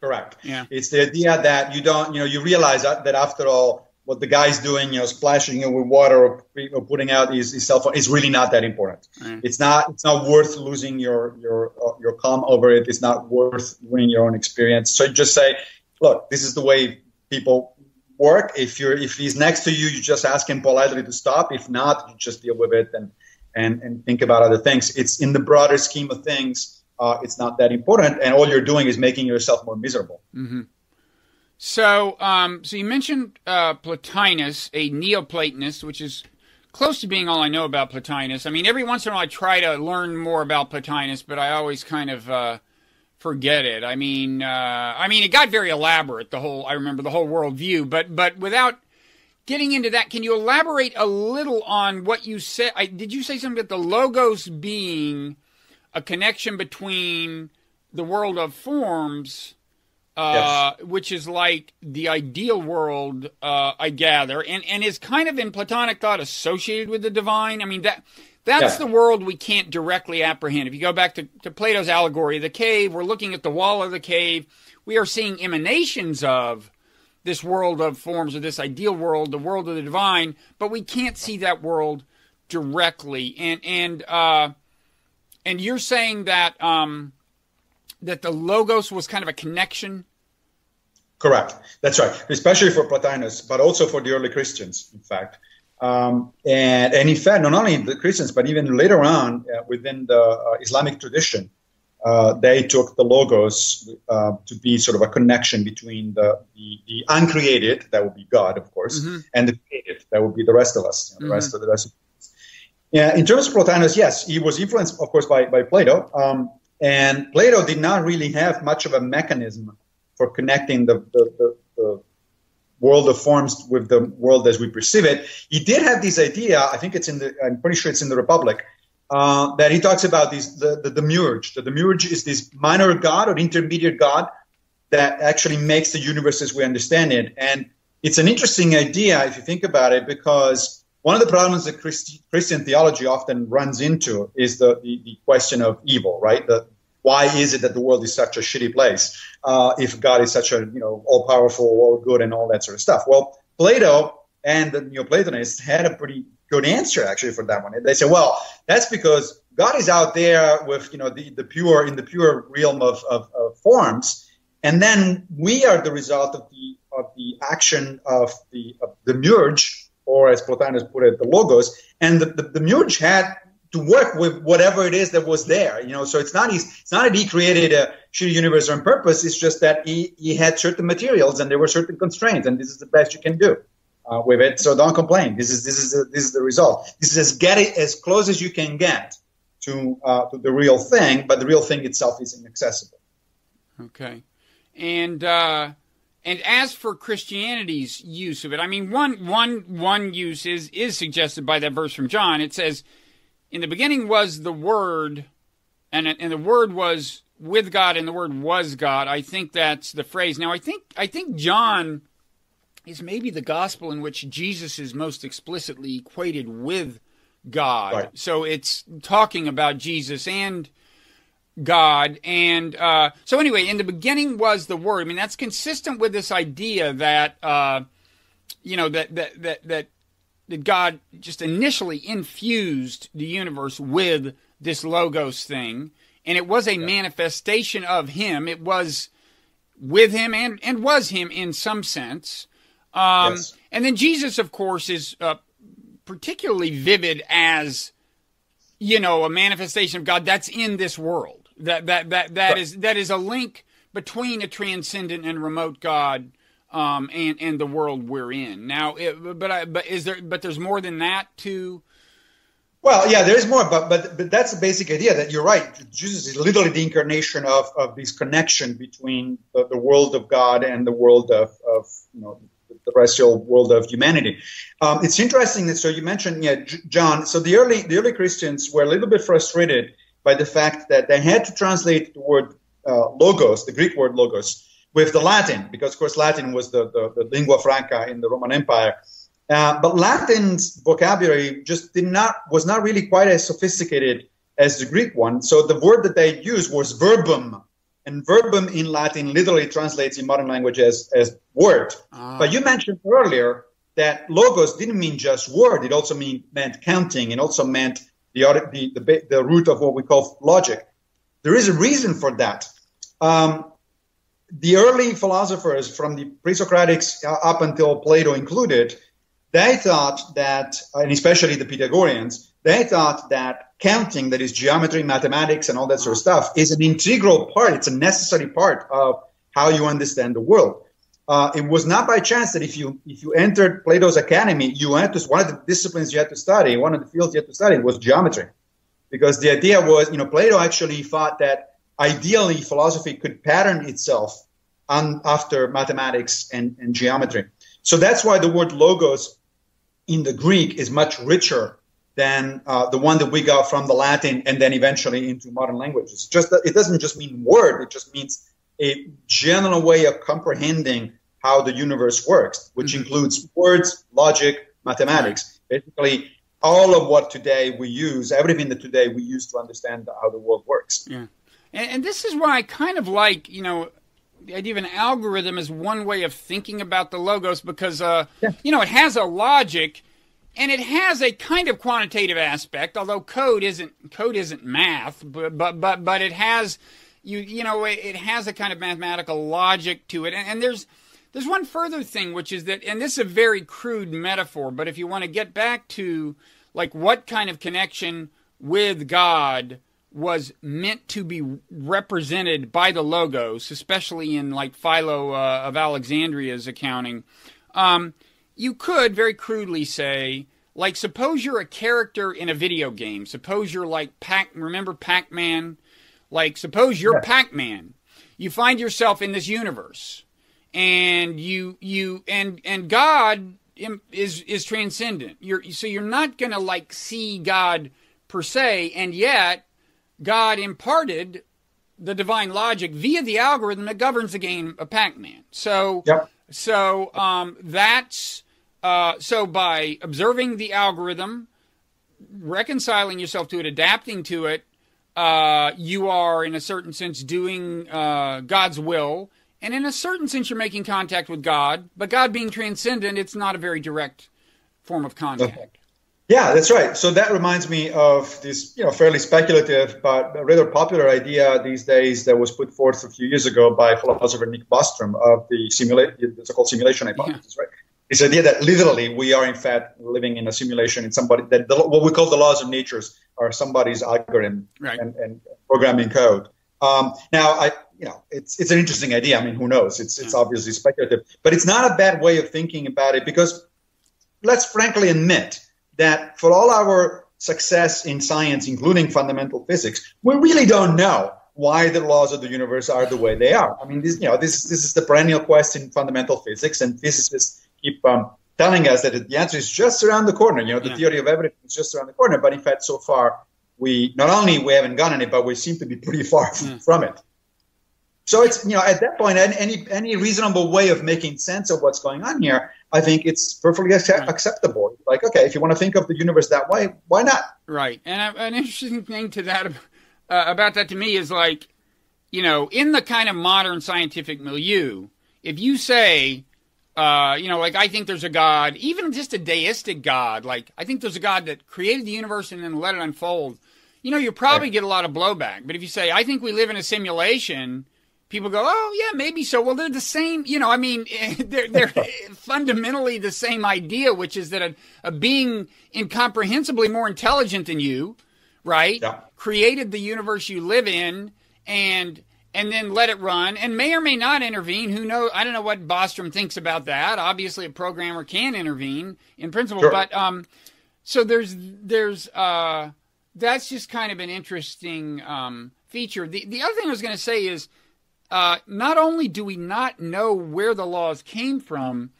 Correct. Yeah. It's the idea that you don't, you know, you realize that, that after all, what the guy's doing, you know, splashing it with water or, or putting out his, his, cell phone is really not that important. Mm. It's not it's not worth losing your your uh, your calm over it. It's not worth ruining your own experience. So just say, look, this is the way people work. If you're if he's next to you, you just ask him politely to stop. If not, you just deal with it and and and think about other things. It's in the broader scheme of things. Uh, it's not that important, and all you're doing is making yourself more miserable. Mm-hmm. So, um, so you mentioned uh, Plotinus, a Neoplatonist, which is close to being all I know about Plotinus. I mean, every once in a while I try to learn more about Plotinus, but I always kind of uh, forget it. I mean, uh, I mean, it got very elaborate. The whole I remember the whole worldview, but but without getting into that, can you elaborate a little on what you said? I, did you say something about the logos being a connection between the world of forms? uh, yes. which is like the ideal world, uh, I gather, and and is kind of in Platonic thought associated with the divine. I mean that that's yeah. the world we can't directly apprehend. If you go back to, to Plato's allegory, of the cave, we're looking at the wall of the cave. We are seeing emanations of this world of forms, of this ideal world, the world of the divine, but we can't see that world directly, and and uh, and you're saying that um, that the logos was kind of a connection. Correct. That's right. Especially for Plotinus, but also for the early Christians, in fact. Um, and, and in fact, not only the Christians, but even later on uh, within the uh, Islamic tradition, uh, they took the logos uh, to be sort of a connection between the, the, the uncreated, that would be God, of course, mm-hmm. and the created, that would be the rest of us, you know, the mm-hmm. rest of the rest. Of yeah, in terms of Plotinus, yes, he was influenced, of course, by, by Plato. Um, and Plato did not really have much of a mechanism for connecting the, the, the, the world of forms with the world as we perceive it. He did have this idea, I think it's in the, I'm pretty sure it's in the Republic, uh, that he talks about these, the, the. The demiurge is this minor god or intermediate god that actually makes the universe as we understand it. And it's an interesting idea if you think about it, because one of the problems that Christi- Christian theology often runs into is the, the, the question of evil, right? The, why is it that the world is such a shitty place uh, if God is such a you know all powerful, all good, and all that sort of stuff? Well, Plato and the Neoplatonists had a pretty good answer actually for that one. They say, well, that's because God is out there with you know the, the pure in the pure realm of, of, of forms, and then we are the result of the of the action of the of the demiurge, or as Plotinus put it, the logos, and the, the, the demiurge had to work with whatever it is that was there. You know, so it's not he's, it's not that he created a shitty universe on purpose. It's just that he, he had certain materials and there were certain constraints, and this is the best you can do uh, with it. So don't complain. This is this is the, this is the result. This is as get it as close as you can get to uh, to the real thing, but the real thing itself is inaccessible. Okay, and. Uh and as for Christianity's use of it, I mean, one, one, one use is, is suggested by that verse from John. It says, in the beginning was the Word, and and the Word was with God, and the Word was God. I think that's the phrase. Now, I think I think John is maybe the gospel in which Jesus is most explicitly equated with God. Right. So it's talking about Jesus and God. And uh, so, anyway, in the beginning was the Word. I mean, that's consistent with this idea that, uh, you know, that, that, that, that that God just initially infused the universe with this logos thing, and it was a yeah. manifestation of Him. It was with Him and and was Him in some sense. Um, yes. And then Jesus, of course, is uh, particularly vivid as you know a manifestation of God that's in this world. That that that that right. is that is a link between a transcendent and remote God um, and and the world we're in now. It, but I, but is there? But there's more than that to. Well, yeah, there is more, but but but that's the basic idea that you're right. Jesus is literally the incarnation of of this connection between the, the world of God and the world of of you know the terrestrial world of humanity. Um, it's interesting that so you mentioned yeah, John. So the early the early Christians were a little bit frustrated by the fact that they had to translate the word uh, logos, the Greek word logos, with the Latin, because of course Latin was the, the, the lingua franca in the Roman Empire. Uh, but Latin's vocabulary just did not was not really quite as sophisticated as the Greek one. So the word that they used was verbum, and verbum in Latin literally translates in modern language as, as word. Ah. But you mentioned earlier that logos didn't mean just word; it also mean, meant counting, and also meant the, the the the root of what we call logic. There is a reason for that. Um, the early philosophers from the pre-Socratics uh, up until Plato included, they thought that, and especially the Pythagoreans, they thought that counting, that is geometry, mathematics, and all that sort of stuff, is an integral part. It's a necessary part of how you understand the world. Uh, it was not by chance that if you if you entered Plato's academy, you had to one of the disciplines you had to study, one of the fields you had to study was geometry, because the idea was, you know, Plato actually thought that ideally philosophy could pattern itself on, after mathematics and, and geometry. So that's why the word logos in the Greek is much richer than uh, the one that we got from the Latin and then eventually into modern languages. Just that it doesn't just mean word; it just means a general way of comprehending how the universe works, which mm-hmm. includes words, logic, mathematics. Basically, all of what today we use, everything that today we use to understand how the world works. Yeah. And, and this is why I kind of like, you know, the idea of an algorithm is one way of thinking about the logos because, uh, yeah. you know, it has a logic. and it has a kind of quantitative aspect, although code isn't code isn't math, but but but, but it has you you know it, it has a kind of mathematical logic to it, and, and there's there's one further thing, which is that, and this is a very crude metaphor, but if you want to get back to like what kind of connection with God was meant to be represented by the logos, especially in like Philo uh, of Alexandria's accounting, um, you could very crudely say, like, suppose you're a character in a video game. Suppose you're like Pac. Remember Pac-Man? Like, suppose you're yeah. Pac-Man. You find yourself in this universe, and you you and and God is is transcendent. You're so you're not gonna like see God per se, and yet God imparted the divine logic via the algorithm that governs the game of Pac-Man. So, yep. so um, that's uh, so by observing the algorithm, reconciling yourself to it, adapting to it, uh, you are in a certain sense doing uh, God's will, and in a certain sense you're making contact with God. But God being transcendent, it's not a very direct form of contact. Yeah, that's right. So that reminds me of this, you know, fairly speculative but rather popular idea these days that was put forth a few years ago by philosopher Nick Bostrom of the simulation, the so-called simulation hypothesis, yeah. right? This idea that literally we are in fact living in a simulation in somebody that the, what we call the laws of nature are somebody's algorithm right. and, and, programming code. Um, now, I, you know, it's it's an interesting idea. I mean, who knows? It's it's yeah. obviously speculative, but it's not a bad way of thinking about it because let's frankly admit that for all our success in science, including fundamental physics, we really don't know why the laws of the universe are the way they are. I mean, this, you know, this, this is the perennial question in fundamental physics, and physicists keep um, telling us that the answer is just around the corner. You know, the yeah. theory of everything is just around the corner. But in fact, so far, we not only we haven't gotten it, but we seem to be pretty far yeah. from it. So it's you know at that point any any reasonable way of making sense of what's going on here, I think it's perfectly right. acceptable. Like okay, if you want to think of the universe that way, why not? Right. And an interesting thing to that uh, about that to me is like, you know, in the kind of modern scientific milieu, if you say, uh, you know, like I think there's a God, even just a deistic God, like I think there's a God that created the universe and then let it unfold. You know, you probably right. get a lot of blowback. But if you say, I think we live in a simulation people go, oh yeah, maybe so. Well, they're the same. You know, I mean, they're they're fundamentally the same idea, which is that a, a being incomprehensibly more intelligent than you, right, yeah. created the universe you live in, and and then let it run, and may or may not intervene. Who knows? I don't know what Bostrom thinks about that. Obviously, a programmer can intervene in principle, sure. but um, so there's there's uh, that's just kind of an interesting um feature. The the other thing I was going to say is uh, not only do we not know where the laws came from,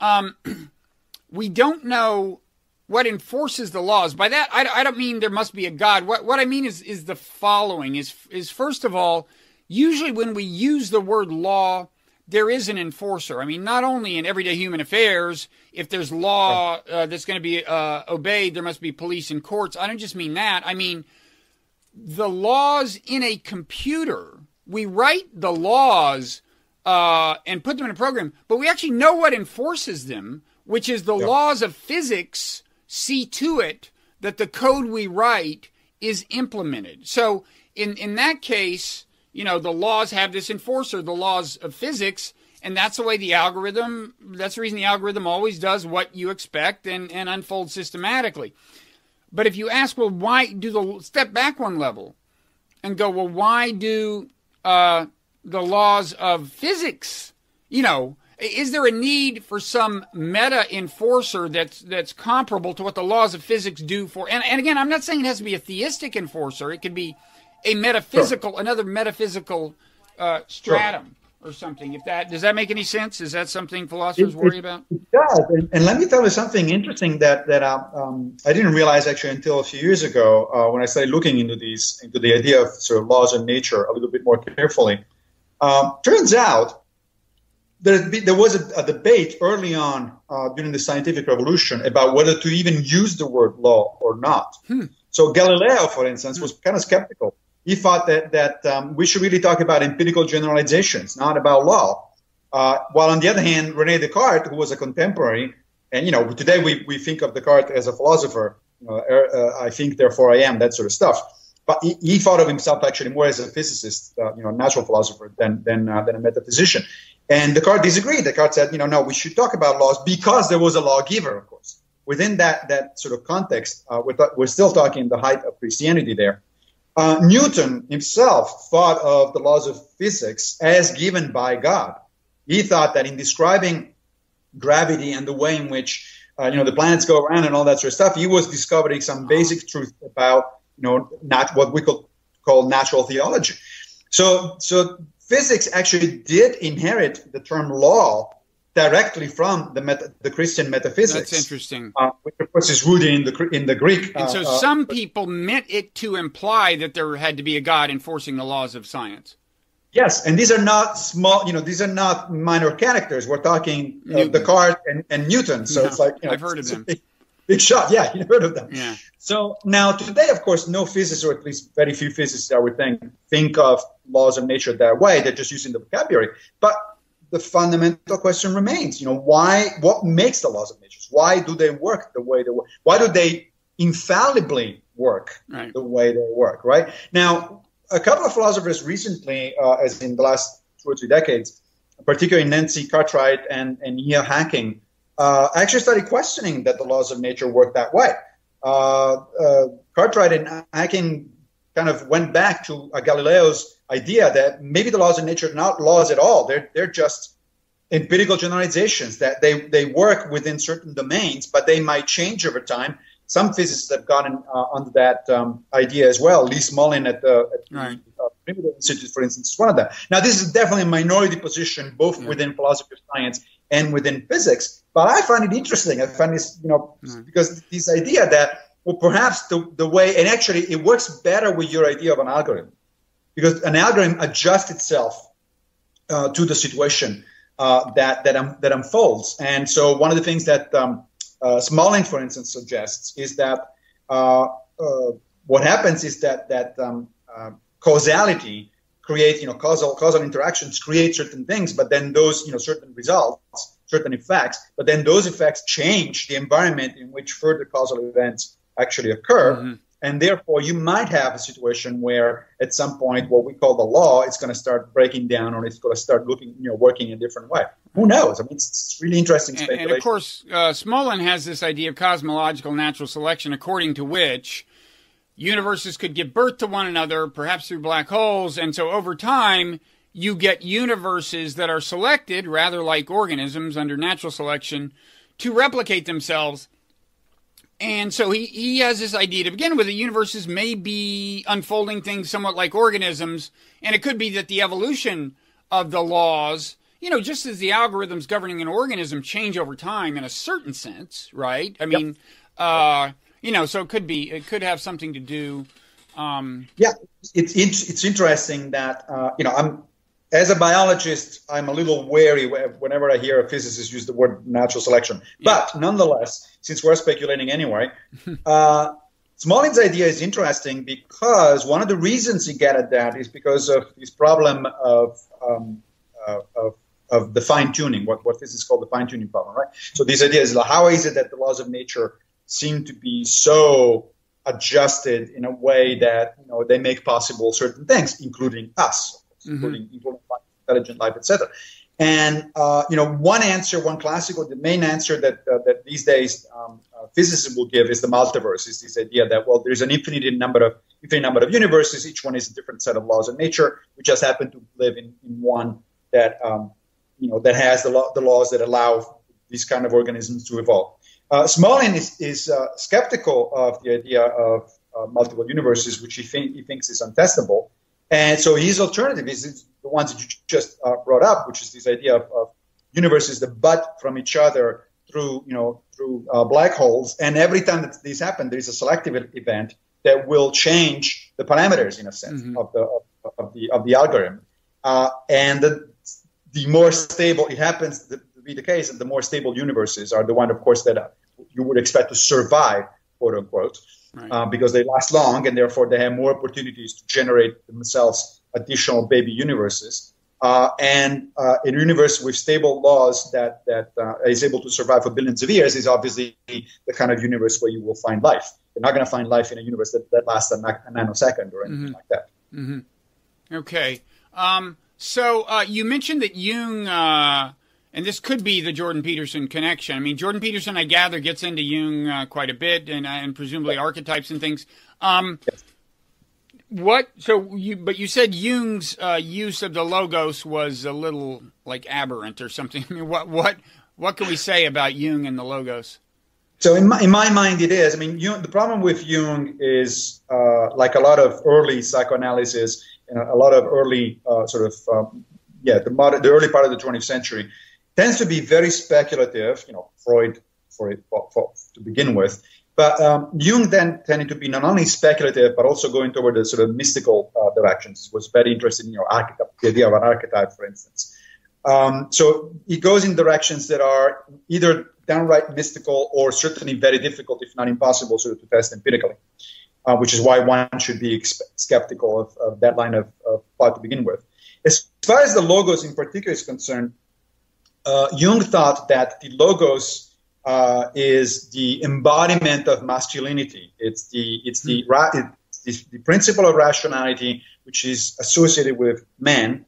um, we don't know what enforces the laws. By that, I, I, don't mean there must be a God. What, what I mean is, is the following: is is first of all, usually when we use the word law, there is an enforcer. I mean, not only in everyday human affairs, if there's law uh, that's going to be uh, obeyed, there must be police and courts. I don't just mean that. I mean the laws in a computer we write the laws uh, and put them in a program, but we actually know what enforces them, which is the laws of physics see to it that the code we write is implemented. So in in that case, you know, the laws have this enforcer, the laws of physics, and that's the way the algorithm that's the reason the algorithm always does what you expect and, and unfolds systematically. But if you ask, well, why do the step back one level and go, well, why do uh, the laws of physics. You know, is there a need for some meta enforcer that's that's comparable to what the laws of physics do for? And, and again, I'm not saying it has to be a theistic enforcer. It could be a metaphysical, sure. another metaphysical uh, stratum. Sure or something. If that does that make any sense? Is that something philosophers it, worry it, about? It does. And, and, let me tell you something interesting that that um, um, I didn't realize actually until a few years ago uh, when I started looking into these into the idea of sort of laws of nature a little bit more carefully. Um, turns out there, there was a, a, debate early on uh, during the scientific revolution about whether to even use the word law or not. Hmm. So Galileo, for instance, was kind of skeptical he thought that that um, we should really talk about empirical generalizations, not about law. Uh, while on the other hand, Rene Descartes, who was a contemporary, And you know, today we, we think of Descartes as a philosopher. You know, er, uh, I think, therefore I am. That sort of stuff. But he, he thought of himself actually more as a physicist, uh, you know, natural philosopher than than uh, than a metaphysician. And Descartes disagreed. Descartes said, you know, no, we should talk about laws because there was a lawgiver, of course. Within that that sort of context, uh, we're, th- we're still talking the height of Christianity there. Uh, Newton himself thought of the laws of physics as given by God. He thought that in describing gravity and the way in which uh, you know the planets go around and all that sort of stuff, he was discovering some basic truth about you know not what we could call natural theology. So so physics actually did inherit the term law directly from the meta, the Christian metaphysics. That's interesting. Uh, which of course is rooted in the in the Greek. And so uh, some people meant it to imply that there had to be a God enforcing the laws of science. Yes, and these are not small. You know, these are not minor characters. We're talking uh, Descartes and, and Newton. So No, it's like you know, I've heard of them. Big, big shot. Yeah, you heard of them. Yeah. So now today, of course, no physicist, or at least very few physicists, I would think, think of laws of nature that way. They're just using the vocabulary. But the fundamental question remains: you know, why? What makes the laws of nature? Why do they work the way they work? Why do they infallibly work Right. the way they work? Right now, a couple of philosophers recently, uh, as in the last two or three decades, particularly Nancy Cartwright and and Neil Hacking, uh, actually started questioning that the laws of nature work that way. Uh, uh, Cartwright and Hacking kind of went back to uh, Galileo's idea that maybe the laws of nature are not laws at all. They're they're just empirical generalizations that they, they work within certain domains, but they might change over time. Some physicists have gotten uh, under that um, idea as well. Lee Smolin at the, at the Right. uh, Perimeter Institute, for instance, is one of them. Now, this is definitely a minority position, both Yeah. within philosophy of science and within physics. But I find it interesting. I find this, you know, Right. because this idea that, well, perhaps the, the way, and actually it works better with your idea of an algorithm, because an algorithm adjusts itself uh, to the situation uh, that that, um, that unfolds. And so one of the things that um, uh, Smolin, for instance, suggests is that uh, uh, what happens is that that um, uh, causality creates, you know, causal causal interactions create certain things, but then those, you know, certain results, certain effects, but then those effects change the environment in which further causal events actually occur. Mhm. And therefore, you might have a situation where, at some point, what we call the law is going to start breaking down, or it's going to start looking, you know, working in a different way. Who knows? I mean, it's, it's really interesting And, speculation. and of course, uh, Smolin has this idea of cosmological natural selection, according to which universes could give birth to one another, perhaps through black holes, and so over time, you get universes that are selected, rather like organisms under natural selection, to replicate themselves. And so he, he has this idea to begin with the universes may be unfolding things somewhat like organisms, and it could be that the evolution of the laws, you know, just as the algorithms governing an organism change over time in a certain sense, right? I mean, uh, you know, so it could be, it could have something to do. Um, Yeah, it's it's it's interesting that uh, you know I'm as a biologist I'm a little wary whenever I hear a physicist use the word natural selection. But nonetheless, since we're speculating anyway, uh, idea is interesting because one of the reasons he get at that is because of this problem of um, uh, of of the fine tuning, what what this is called the fine tuning problem, right? So this idea is how is it that the laws of nature seem to be so adjusted in a way that you know they make possible certain things, including us, Mhm. including, including life, intelligent life, etc. And uh, you know, one answer, one classical, the main answer that uh, that these days um, uh, physicists will give is the multiverse. Is this idea that well, there's an infinite number of infinite number of universes, each one is a different set of laws of nature. We just happen to live in, in one that um, you know that has the, law, the laws that allow these kind of organisms to evolve. Uh, Smolin is, is uh, skeptical of the idea of uh, multiple universes, which he, think, he thinks is untestable. And so his alternative is, the ones that you just uh, brought up, which is this idea of, of universes that butt from each other through, you know, through uh, black holes. And every time that this happens, there is a selective event that will change the parameters, in a sense, Mhm. of the of, of the of the algorithm. Uh, and the, the more stable it happens to be the case, and the more stable universes are the one, of course, that uh, you would expect to survive, quote unquote, right. uh, because they last long and therefore they have more opportunities to generate themselves additional baby universes. uh, and uh, a universe with stable laws that that uh, is able to survive for billions of years is obviously the kind of universe where you will find life. You're not going to find life in a universe that, that lasts a, a nanosecond or anything mm-hmm. like that. Mm-hmm. Okay. Um, so uh, you mentioned that Jung, uh, and this could be the Jordan Peterson connection. I mean, Jordan Peterson, I gather, gets into Jung uh, quite a bit, and, and presumably archetypes and things. Um, yes what? So you, but you said Jung's uh, use of the logos was a little like aberrant or something. I mean, what, what, what can we say about Jung and the logos? So in my, in my mind, it is. I mean, Jung, the problem with Jung is uh, like a lot of early psychoanalysis and a lot of early uh, sort of um, yeah the modern, the early part of the 20th century tends to be very speculative. You know, Freud for, it, for, for to begin with, but um, Jung then tended to be not only speculative, but also going toward the sort of mystical uh, directions. He was very interested in you know, archetype, the idea of an archetype, for instance. Um, so he goes in directions that are either downright mystical or certainly very difficult, if not impossible, sort of to test empirically, uh, which is why one should be skeptical of, of that line of, of, thought to begin with. As far as the logos in particular is concerned, uh, Jung thought that the logos uh, is the embodiment of masculinity. It's the it's the, hmm. it's the principle of rationality which is associated with men,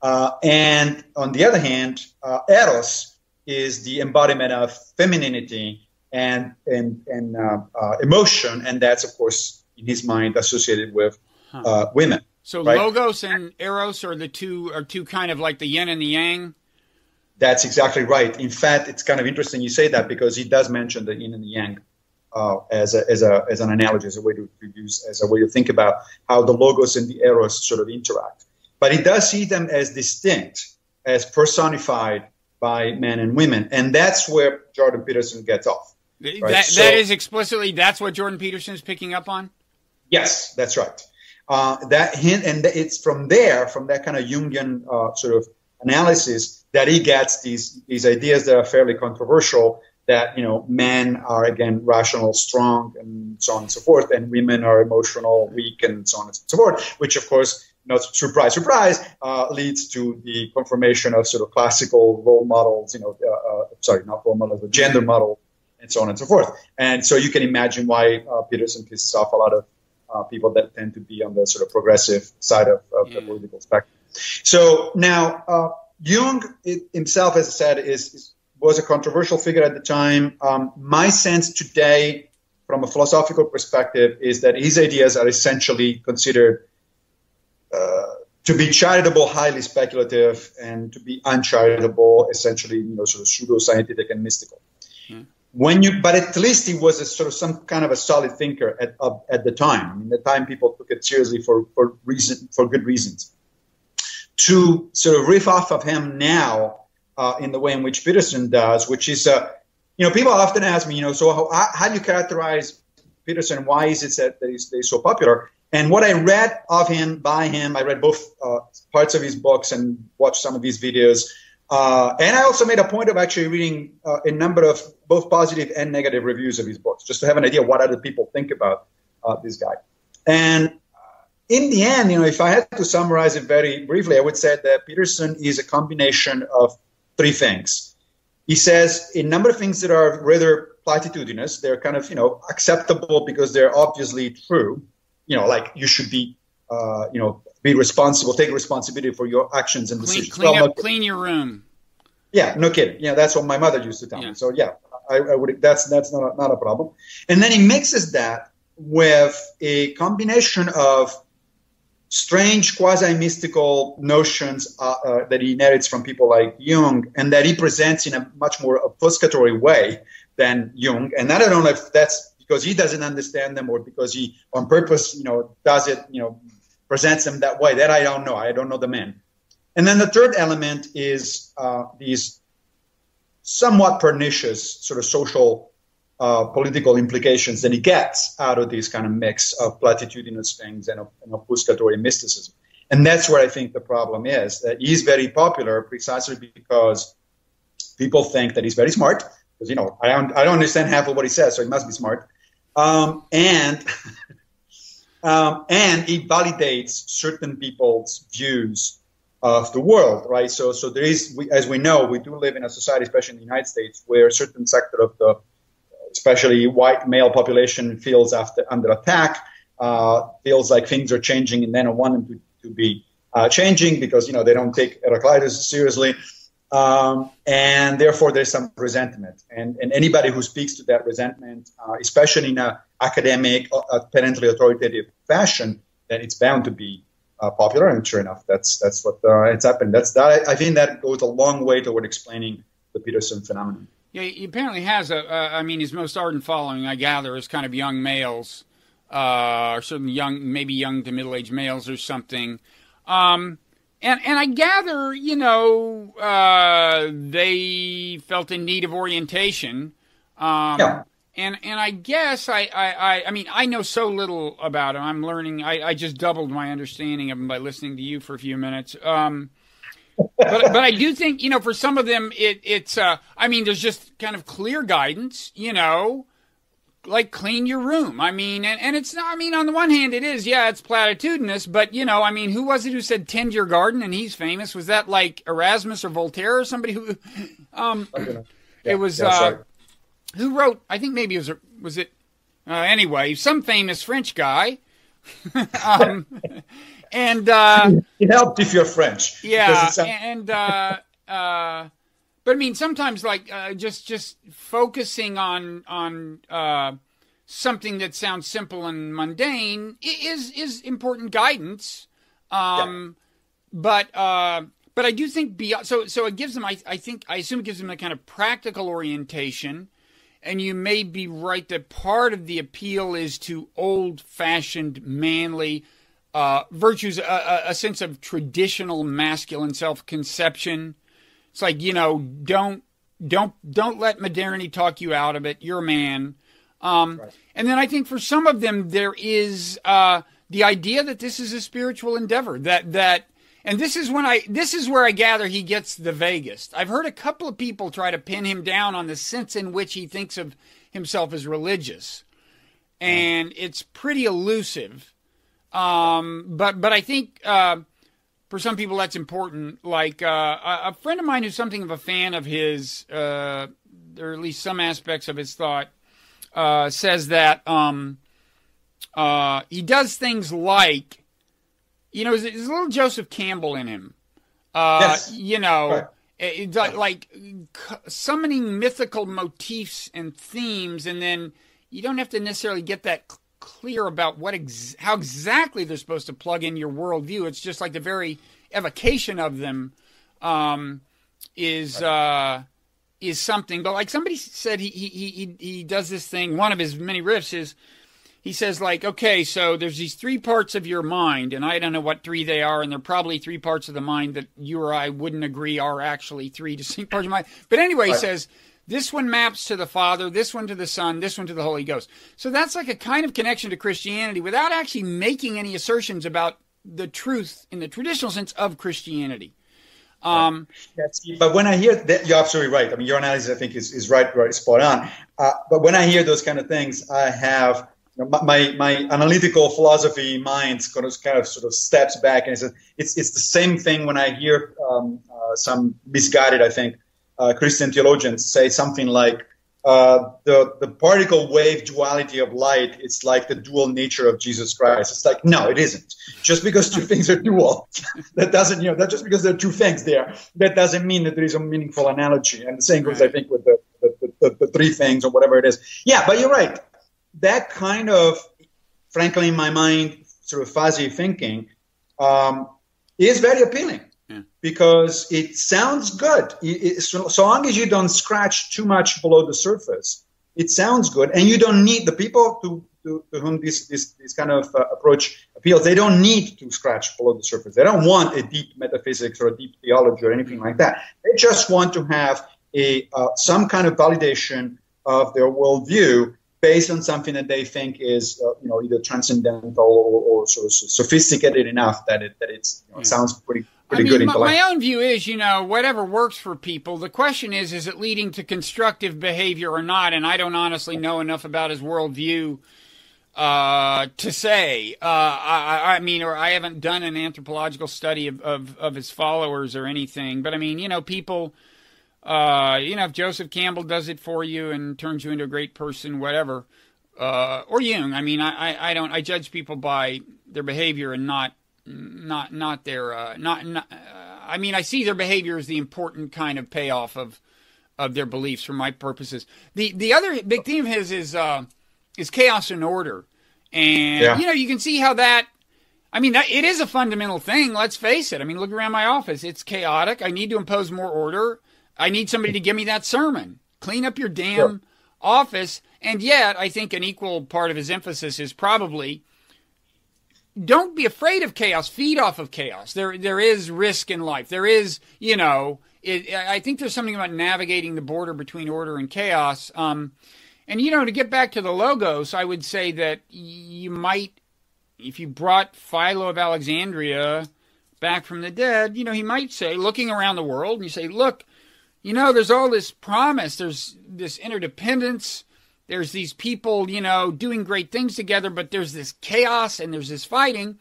uh, and on the other hand, uh, eros is the embodiment of femininity and and and uh, uh, emotion, and that's of course in his mind associated with. Uh, women. So right? logos and eros are the two are two kind of like the yin and the yang. That's exactly right. In fact, it's kind of interesting you say that because he does mention the yin and the yang uh, as, a, as, a, as an analogy, as a way to, to, use, as a way to think about how the logos and the eros sort of interact. But he does see them as distinct, as personified by men and women, and that's where Jordan Peterson gets off. Right? That, so, that is explicitly that's what Jordan Peterson is picking up on. Yes, that's right. Uh, that hint, and it's from there, from that kind of Jungian uh, sort of analysis that he gets these these ideas that are fairly controversial that you know men are again rational strong and so on and so forth and women are emotional weak and so on and so forth which of course not surprise surprise uh, leads to the confirmation of sort of classical role models you know uh, uh, sorry not role models but gender model and so on and so forth. And so you can imagine why uh, peterson pisses off a lot of uh, people that tend to be on the sort of progressive side of, of the political spectrum. So now, uh, Jung himself, as I said, is, is, was a controversial figure at the time. Um, my sense today, from a philosophical perspective, is that his ideas are essentially considered uh, to be charitable, highly speculative, and to be uncharitable, essentially, you know, sort of pseudo-scientific and mystical. Mm. When you, but at least he was a sort of some kind of a solid thinker at, uh, at the time. I mean, the time people took it seriously for, for reason, for good reasons to sort of riff off of him now uh, in the way in which Peterson does, which is, uh, you know, people often ask me, you know, so how, how do you characterize Peterson? Why is it that he's, that he's, so popular? And what I read of him, by him, I read both uh, parts of his books and watched some of his videos. Uh, and I also made a point of actually reading uh, a number of both positive and negative reviews of his books, just to have an idea what other people think about uh, this guy. And in the end, you know, if I had to summarize it very briefly, I would say that Peterson is a combination of three things. He says a number of things that are rather platitudinous. They're kind of, you know, acceptable because they're obviously true. You know, like you should be, uh, you know, be responsible, take responsibility for your actions and decisions. Clean, well, up, clean your room. Yeah, no kidding. Yeah, that's what my mother used to tell yeah. me. So yeah, I, I, would. That's that's not a, not a problem. And then he mixes that with a combination of strange quasi-mystical notions uh, uh, that he inherits from people like Jung, and that he presents in a much more obfuscatory way than Jung. And I don't know if that's because he doesn't understand them or because he, on purpose, you know, does it, you know, presents them that way. That I don't know. I don't know the man. And then the third element is uh, these somewhat pernicious sort of social uh, political implications that he gets out of this kind of mix of platitudinous things and of, and obfuscatory mysticism. And that's where I think the problem is that he's very popular precisely because people think that he's very smart. Because you know, I don't, I don't understand half of what he says, so he must be smart. Um, and um, and he validates certain people's views of the world, right? So, so there is, we, as we know, we do live in a society, especially in the United States, where a certain sector of the, especially white male population, feels after under attack, uh, feels like things are changing, and they don't want them to, to be uh, changing because you know they don't take Heraclitus seriously, um, and therefore there's some resentment. And, and anybody who speaks to that resentment, uh, especially in an academic, uh, apparently authoritative fashion, then it's bound to be uh, popular, and sure enough, that's that's what uh, it's happened. That's that. I think that goes a long way toward explaining the Peterson phenomenon. Yeah, he apparently has a. Uh, I mean, his most ardent following, I gather, is kind of young males, uh, or certainly young, maybe young to middle-aged males or something. Um, and and I gather, you know, uh, they felt in need of orientation. Um, yeah and and I guess I, I, I, mean I know so little about him. I'm learning. I, I just doubled my understanding of him by listening to you for a few minutes. Um, but but I do think you know for some of them it it's uh, I mean there's just kind of clear guidance. You know, like clean your room. I mean, and, and it's not. I mean, on the one hand, it is yeah, it's platitudinous, but you know, I mean, who was it who said tend your garden and he's famous? Was that like Erasmus or Voltaire or somebody who? Um, yeah, it was. Uh, who wrote? I think maybe it was was it uh, anyway some famous French guy. um, and uh, it helped if you're French. Yeah, and uh, uh, but I mean sometimes like uh, just just focusing on on uh, something that sounds simple and mundane is is important guidance. Um, yeah. But uh, but I do think beyond so so it gives them I I think I assume it gives them a kind of practical orientation and you may be right that part of the appeal is to old fashioned, manly uh, virtues, a, a, sense of traditional masculine self conception. It's like, you know, don't. Don't don't let modernity talk you out of it. You're a man, um, right. and then I think for some of them there is uh, the idea that this is a spiritual endeavor. That that and this is when I this is where I gather he gets the vaguest. I've heard a couple of people try to pin him down on the sense in which he thinks of himself as religious. And it's pretty elusive. Um, but but I think uh, for some people that's important. Like uh, a friend of mine who's something of a fan of his, uh, or at least some aspects of his thought, uh, says that um, uh, he does things like you know, there's, a little Joseph Campbell in him. Uh, yes. You know, right. it's like, like summoning mythical motifs and themes, and then you don't have to necessarily get that clear about what ex- how exactly they're supposed to plug in your worldview. It's just like the very evocation of them um, is right. uh, is something. But like somebody said, he he he he does this thing. One of his many riffs is he says like okay so there's these three parts of your mind and i don't know what three they are and they're probably three parts of the mind that you or i wouldn't agree are actually three distinct parts of mind but anyway he says this one maps to the father this one to the son this one to the holy ghost so that's like a kind of connection to christianity without actually making any assertions about the truth in the traditional sense of christianity um, but when I hear that, you're absolutely right. I mean, your analysis, I think, is, is right, right, spot on. Uh, but when I hear those kind of things, I have my my analytical philosophy mind kind of, kind of sort of steps back and says it's it's the same thing when I hear um, uh, some misguided I think Christian theologians say something like uh, the the particle wave duality of light it's like the dual nature of Jesus Christ. It's like no, it isn't. Just because two things are dual, that doesn't you know that just because there are two things there, that doesn't mean that there is a meaningful analogy. And the same goes. I think with the the, the the three things or whatever it is. Yeah, but you're right that kind of, frankly, in my mind, sort of fuzzy thinking um, is very appealing yeah. because it sounds good. It, it, so, so long as you don't scratch too much below the surface, it sounds good, and you don't need the people to, to, to whom this, this, this kind of uh, approach appeals. They don't need to scratch below the surface. They don't want a deep metaphysics or a deep theology or anything like that. They just want to have a uh, some kind of validation of their worldview based on something that they think is uh, you know either transcendental or, or, sort of sophisticated enough that it that it's you know, it sounds pretty pretty I mean, good. My, my own view is you know whatever works for people. The question is is it leading to constructive behavior or not? And I don't honestly know enough about his worldview uh, to say. Uh, I, I, mean, or I haven't done an anthropological study of, of, of his followers or anything, but I mean, you know, people, uh, you know, if Joseph Campbell does it for you and turns you into a great person, whatever, uh, or Jung. I mean, I, I, I, don't, I judge people by their behavior and not, not, not their, uh, not, not uh, I mean, I see their behavior as the important kind of payoff of, of their beliefs for my purposes. The, the other big theme of his is, uh, is chaos and order. And yeah. you know, you can see how that I mean, that, it is a fundamental thing, let's face it. I mean, look around my office. It's chaotic. I need to impose more order. I need somebody to give me that sermon. Clean up your damn sure. office. And yet, I think an equal part of his emphasis is probably don't be afraid of chaos. Feed off of chaos. There, there is risk in life. There is, you know, it, I think there's something about navigating the border between order and chaos. Um, and you know, to get back to the logos, I would say that you might, if you brought Philo of Alexandria back from the dead, you know, he might say, looking around the world, and you say, look, you know, there's all this promise, there's this interdependence, there's these people, you know, doing great things together, but there's this chaos and there's this fighting.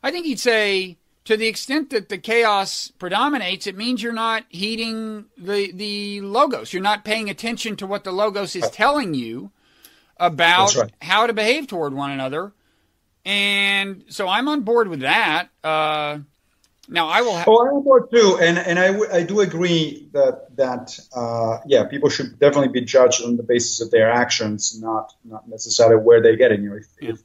I think he'd say, to the extent that the chaos predominates, it means you're not heeding the the logos. You're not paying attention to what the logos is telling you about right. how to behave toward one another. And so I'm on board with that. Uh, now I will. Ha- oh, I'm on too, and and I, w- I do agree that that uh, yeah, people should definitely be judged on the basis of their actions, not not necessarily where they get it. You know, if, yeah. if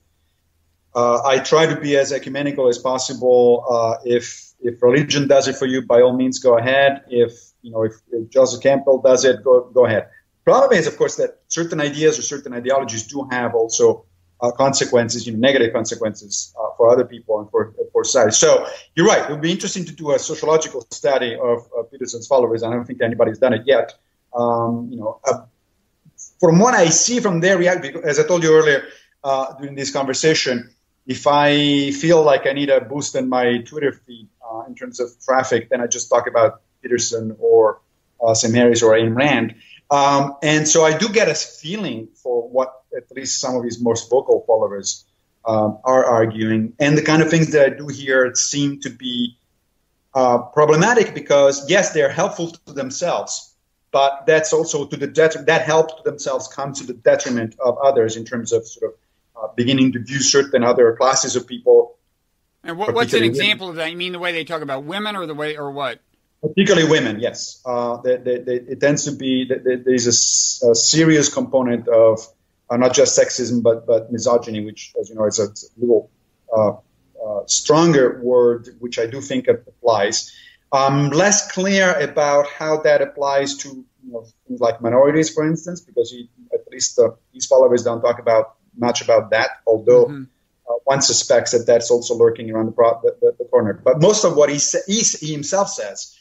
uh, I try to be as ecumenical as possible. Uh, if if religion does it for you, by all means, go ahead. If you know if, if Joseph Campbell does it, go go ahead. Problem is, of course, that certain ideas or certain ideologies do have also uh, consequences, you know, negative consequences uh, for other people and for for society. So you're right. It would be interesting to do a sociological study of, of Peterson's followers. I don't think anybody's done it yet. Um, you know, uh, from what I see from their reaction, as I told you earlier uh, during this conversation, if I feel like I need a boost in my Twitter feed uh, in terms of traffic, then I just talk about Peterson or uh, Sam Harris or Ayn Rand. Um, and so I do get a feeling for what at least some of his most vocal followers um, are arguing. And the kind of things that I do hear seem to be uh, problematic because, yes, they're helpful to themselves, but that's also to the detriment, that help to themselves comes to the detriment of others in terms of sort of uh, beginning to view certain other classes of people. And what, what's an example women. of that? You mean the way they talk about women, or the way, or what? Particularly women, yes. Uh, they, they, they, it tends to be there's a, a, serious component of uh, not just sexism but but misogyny, which, as you know, is a, little uh, uh, stronger word, which I do think applies. Um, less clear about how that applies to you know, things like minorities, for instance, because he, at least uh, these followers don't talk about much about that, although mm-hmm. uh, one suspects that that's also lurking around the, pro- the, the, the corner. But most of what he, sa- he, he himself says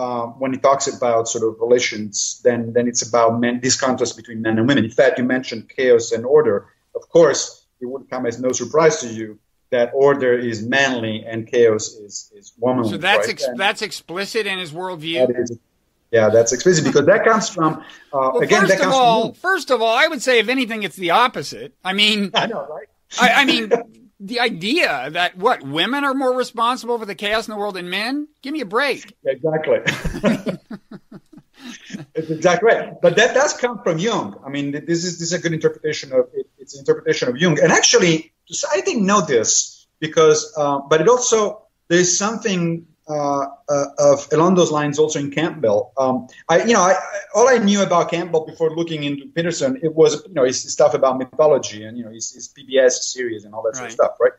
uh, when he talks about sort of relations, then then it's about men, this contrast between men and women. In fact, you mentioned chaos and order. Of course, it would come as no surprise to you that order is manly and chaos is, is womanly. So that's right? ex- that's explicit in his worldview. That is, yeah, that's explicit because that comes from uh, well, again. First that of all, first of all, I would say if anything, it's the opposite. I mean, I know, right? I, I mean, the idea that what women are more responsible for the chaos in the world than men? Give me a break. Exactly. it's exactly right. But that does come from Jung. I mean, this is this is a good interpretation of it, it's an interpretation of Jung. And actually, I didn't know this because, uh, but it also there's something uh, uh, of along those lines also in Campbell. Um, I, you know, I, all I knew about Campbell before looking into Peterson, it was you know his, stuff about mythology and you know his, his PBS series and all that right. sort of stuff, right?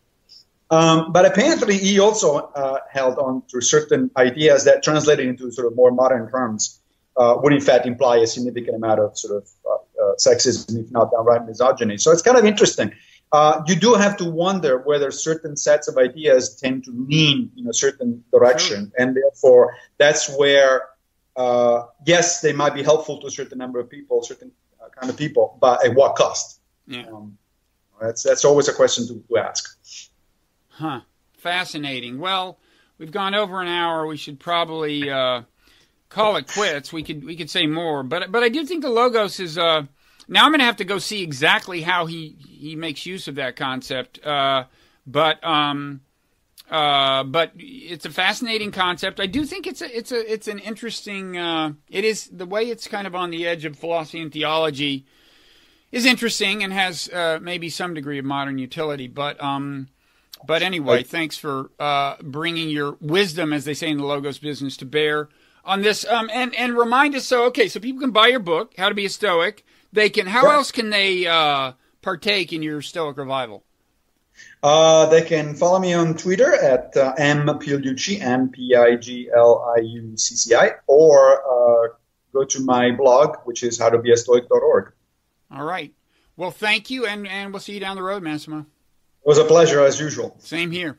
Um, but apparently, he also uh, held on to certain ideas that translated into sort of more modern terms uh, would in fact imply a significant amount of sort of uh, uh, sexism, if not downright misogyny. So it's kind of interesting uh, you do have to wonder whether certain sets of ideas tend to lean in a certain direction, and therefore that's where, uh, yes, they might be helpful to a certain number of people, certain uh, kind of people, but at what cost? Yeah. Um, that's that's always a question to, to ask. Huh. Fascinating. Well, we've gone over an hour. We should probably uh, call it quits. We could we could say more, but but I do think the logos is uh now I'm going to have to go see exactly how he he makes use of that concept. Uh, but um, uh, but it's a fascinating concept. I do think it's a it's a it's an interesting. Uh, it is the way it's kind of on the edge of philosophy and theology is interesting and has uh, maybe some degree of modern utility. But um, but anyway, thanks for uh, bringing your wisdom, as they say in the logos business, to bear on this. Um, and and remind us. So okay, so people can buy your book, How to Be a Stoic. They can. How right. else can they uh, partake in your Stoic revival? Uh, they can follow me on Twitter at uh, mpigliucci, M-P-I-G-L-I-U-C-C-I, or uh, go to my blog, which is howtobeastoic.org. All right. Well, thank you, and, and we'll see you down the road, Massimo. It was a pleasure, as usual. Same here.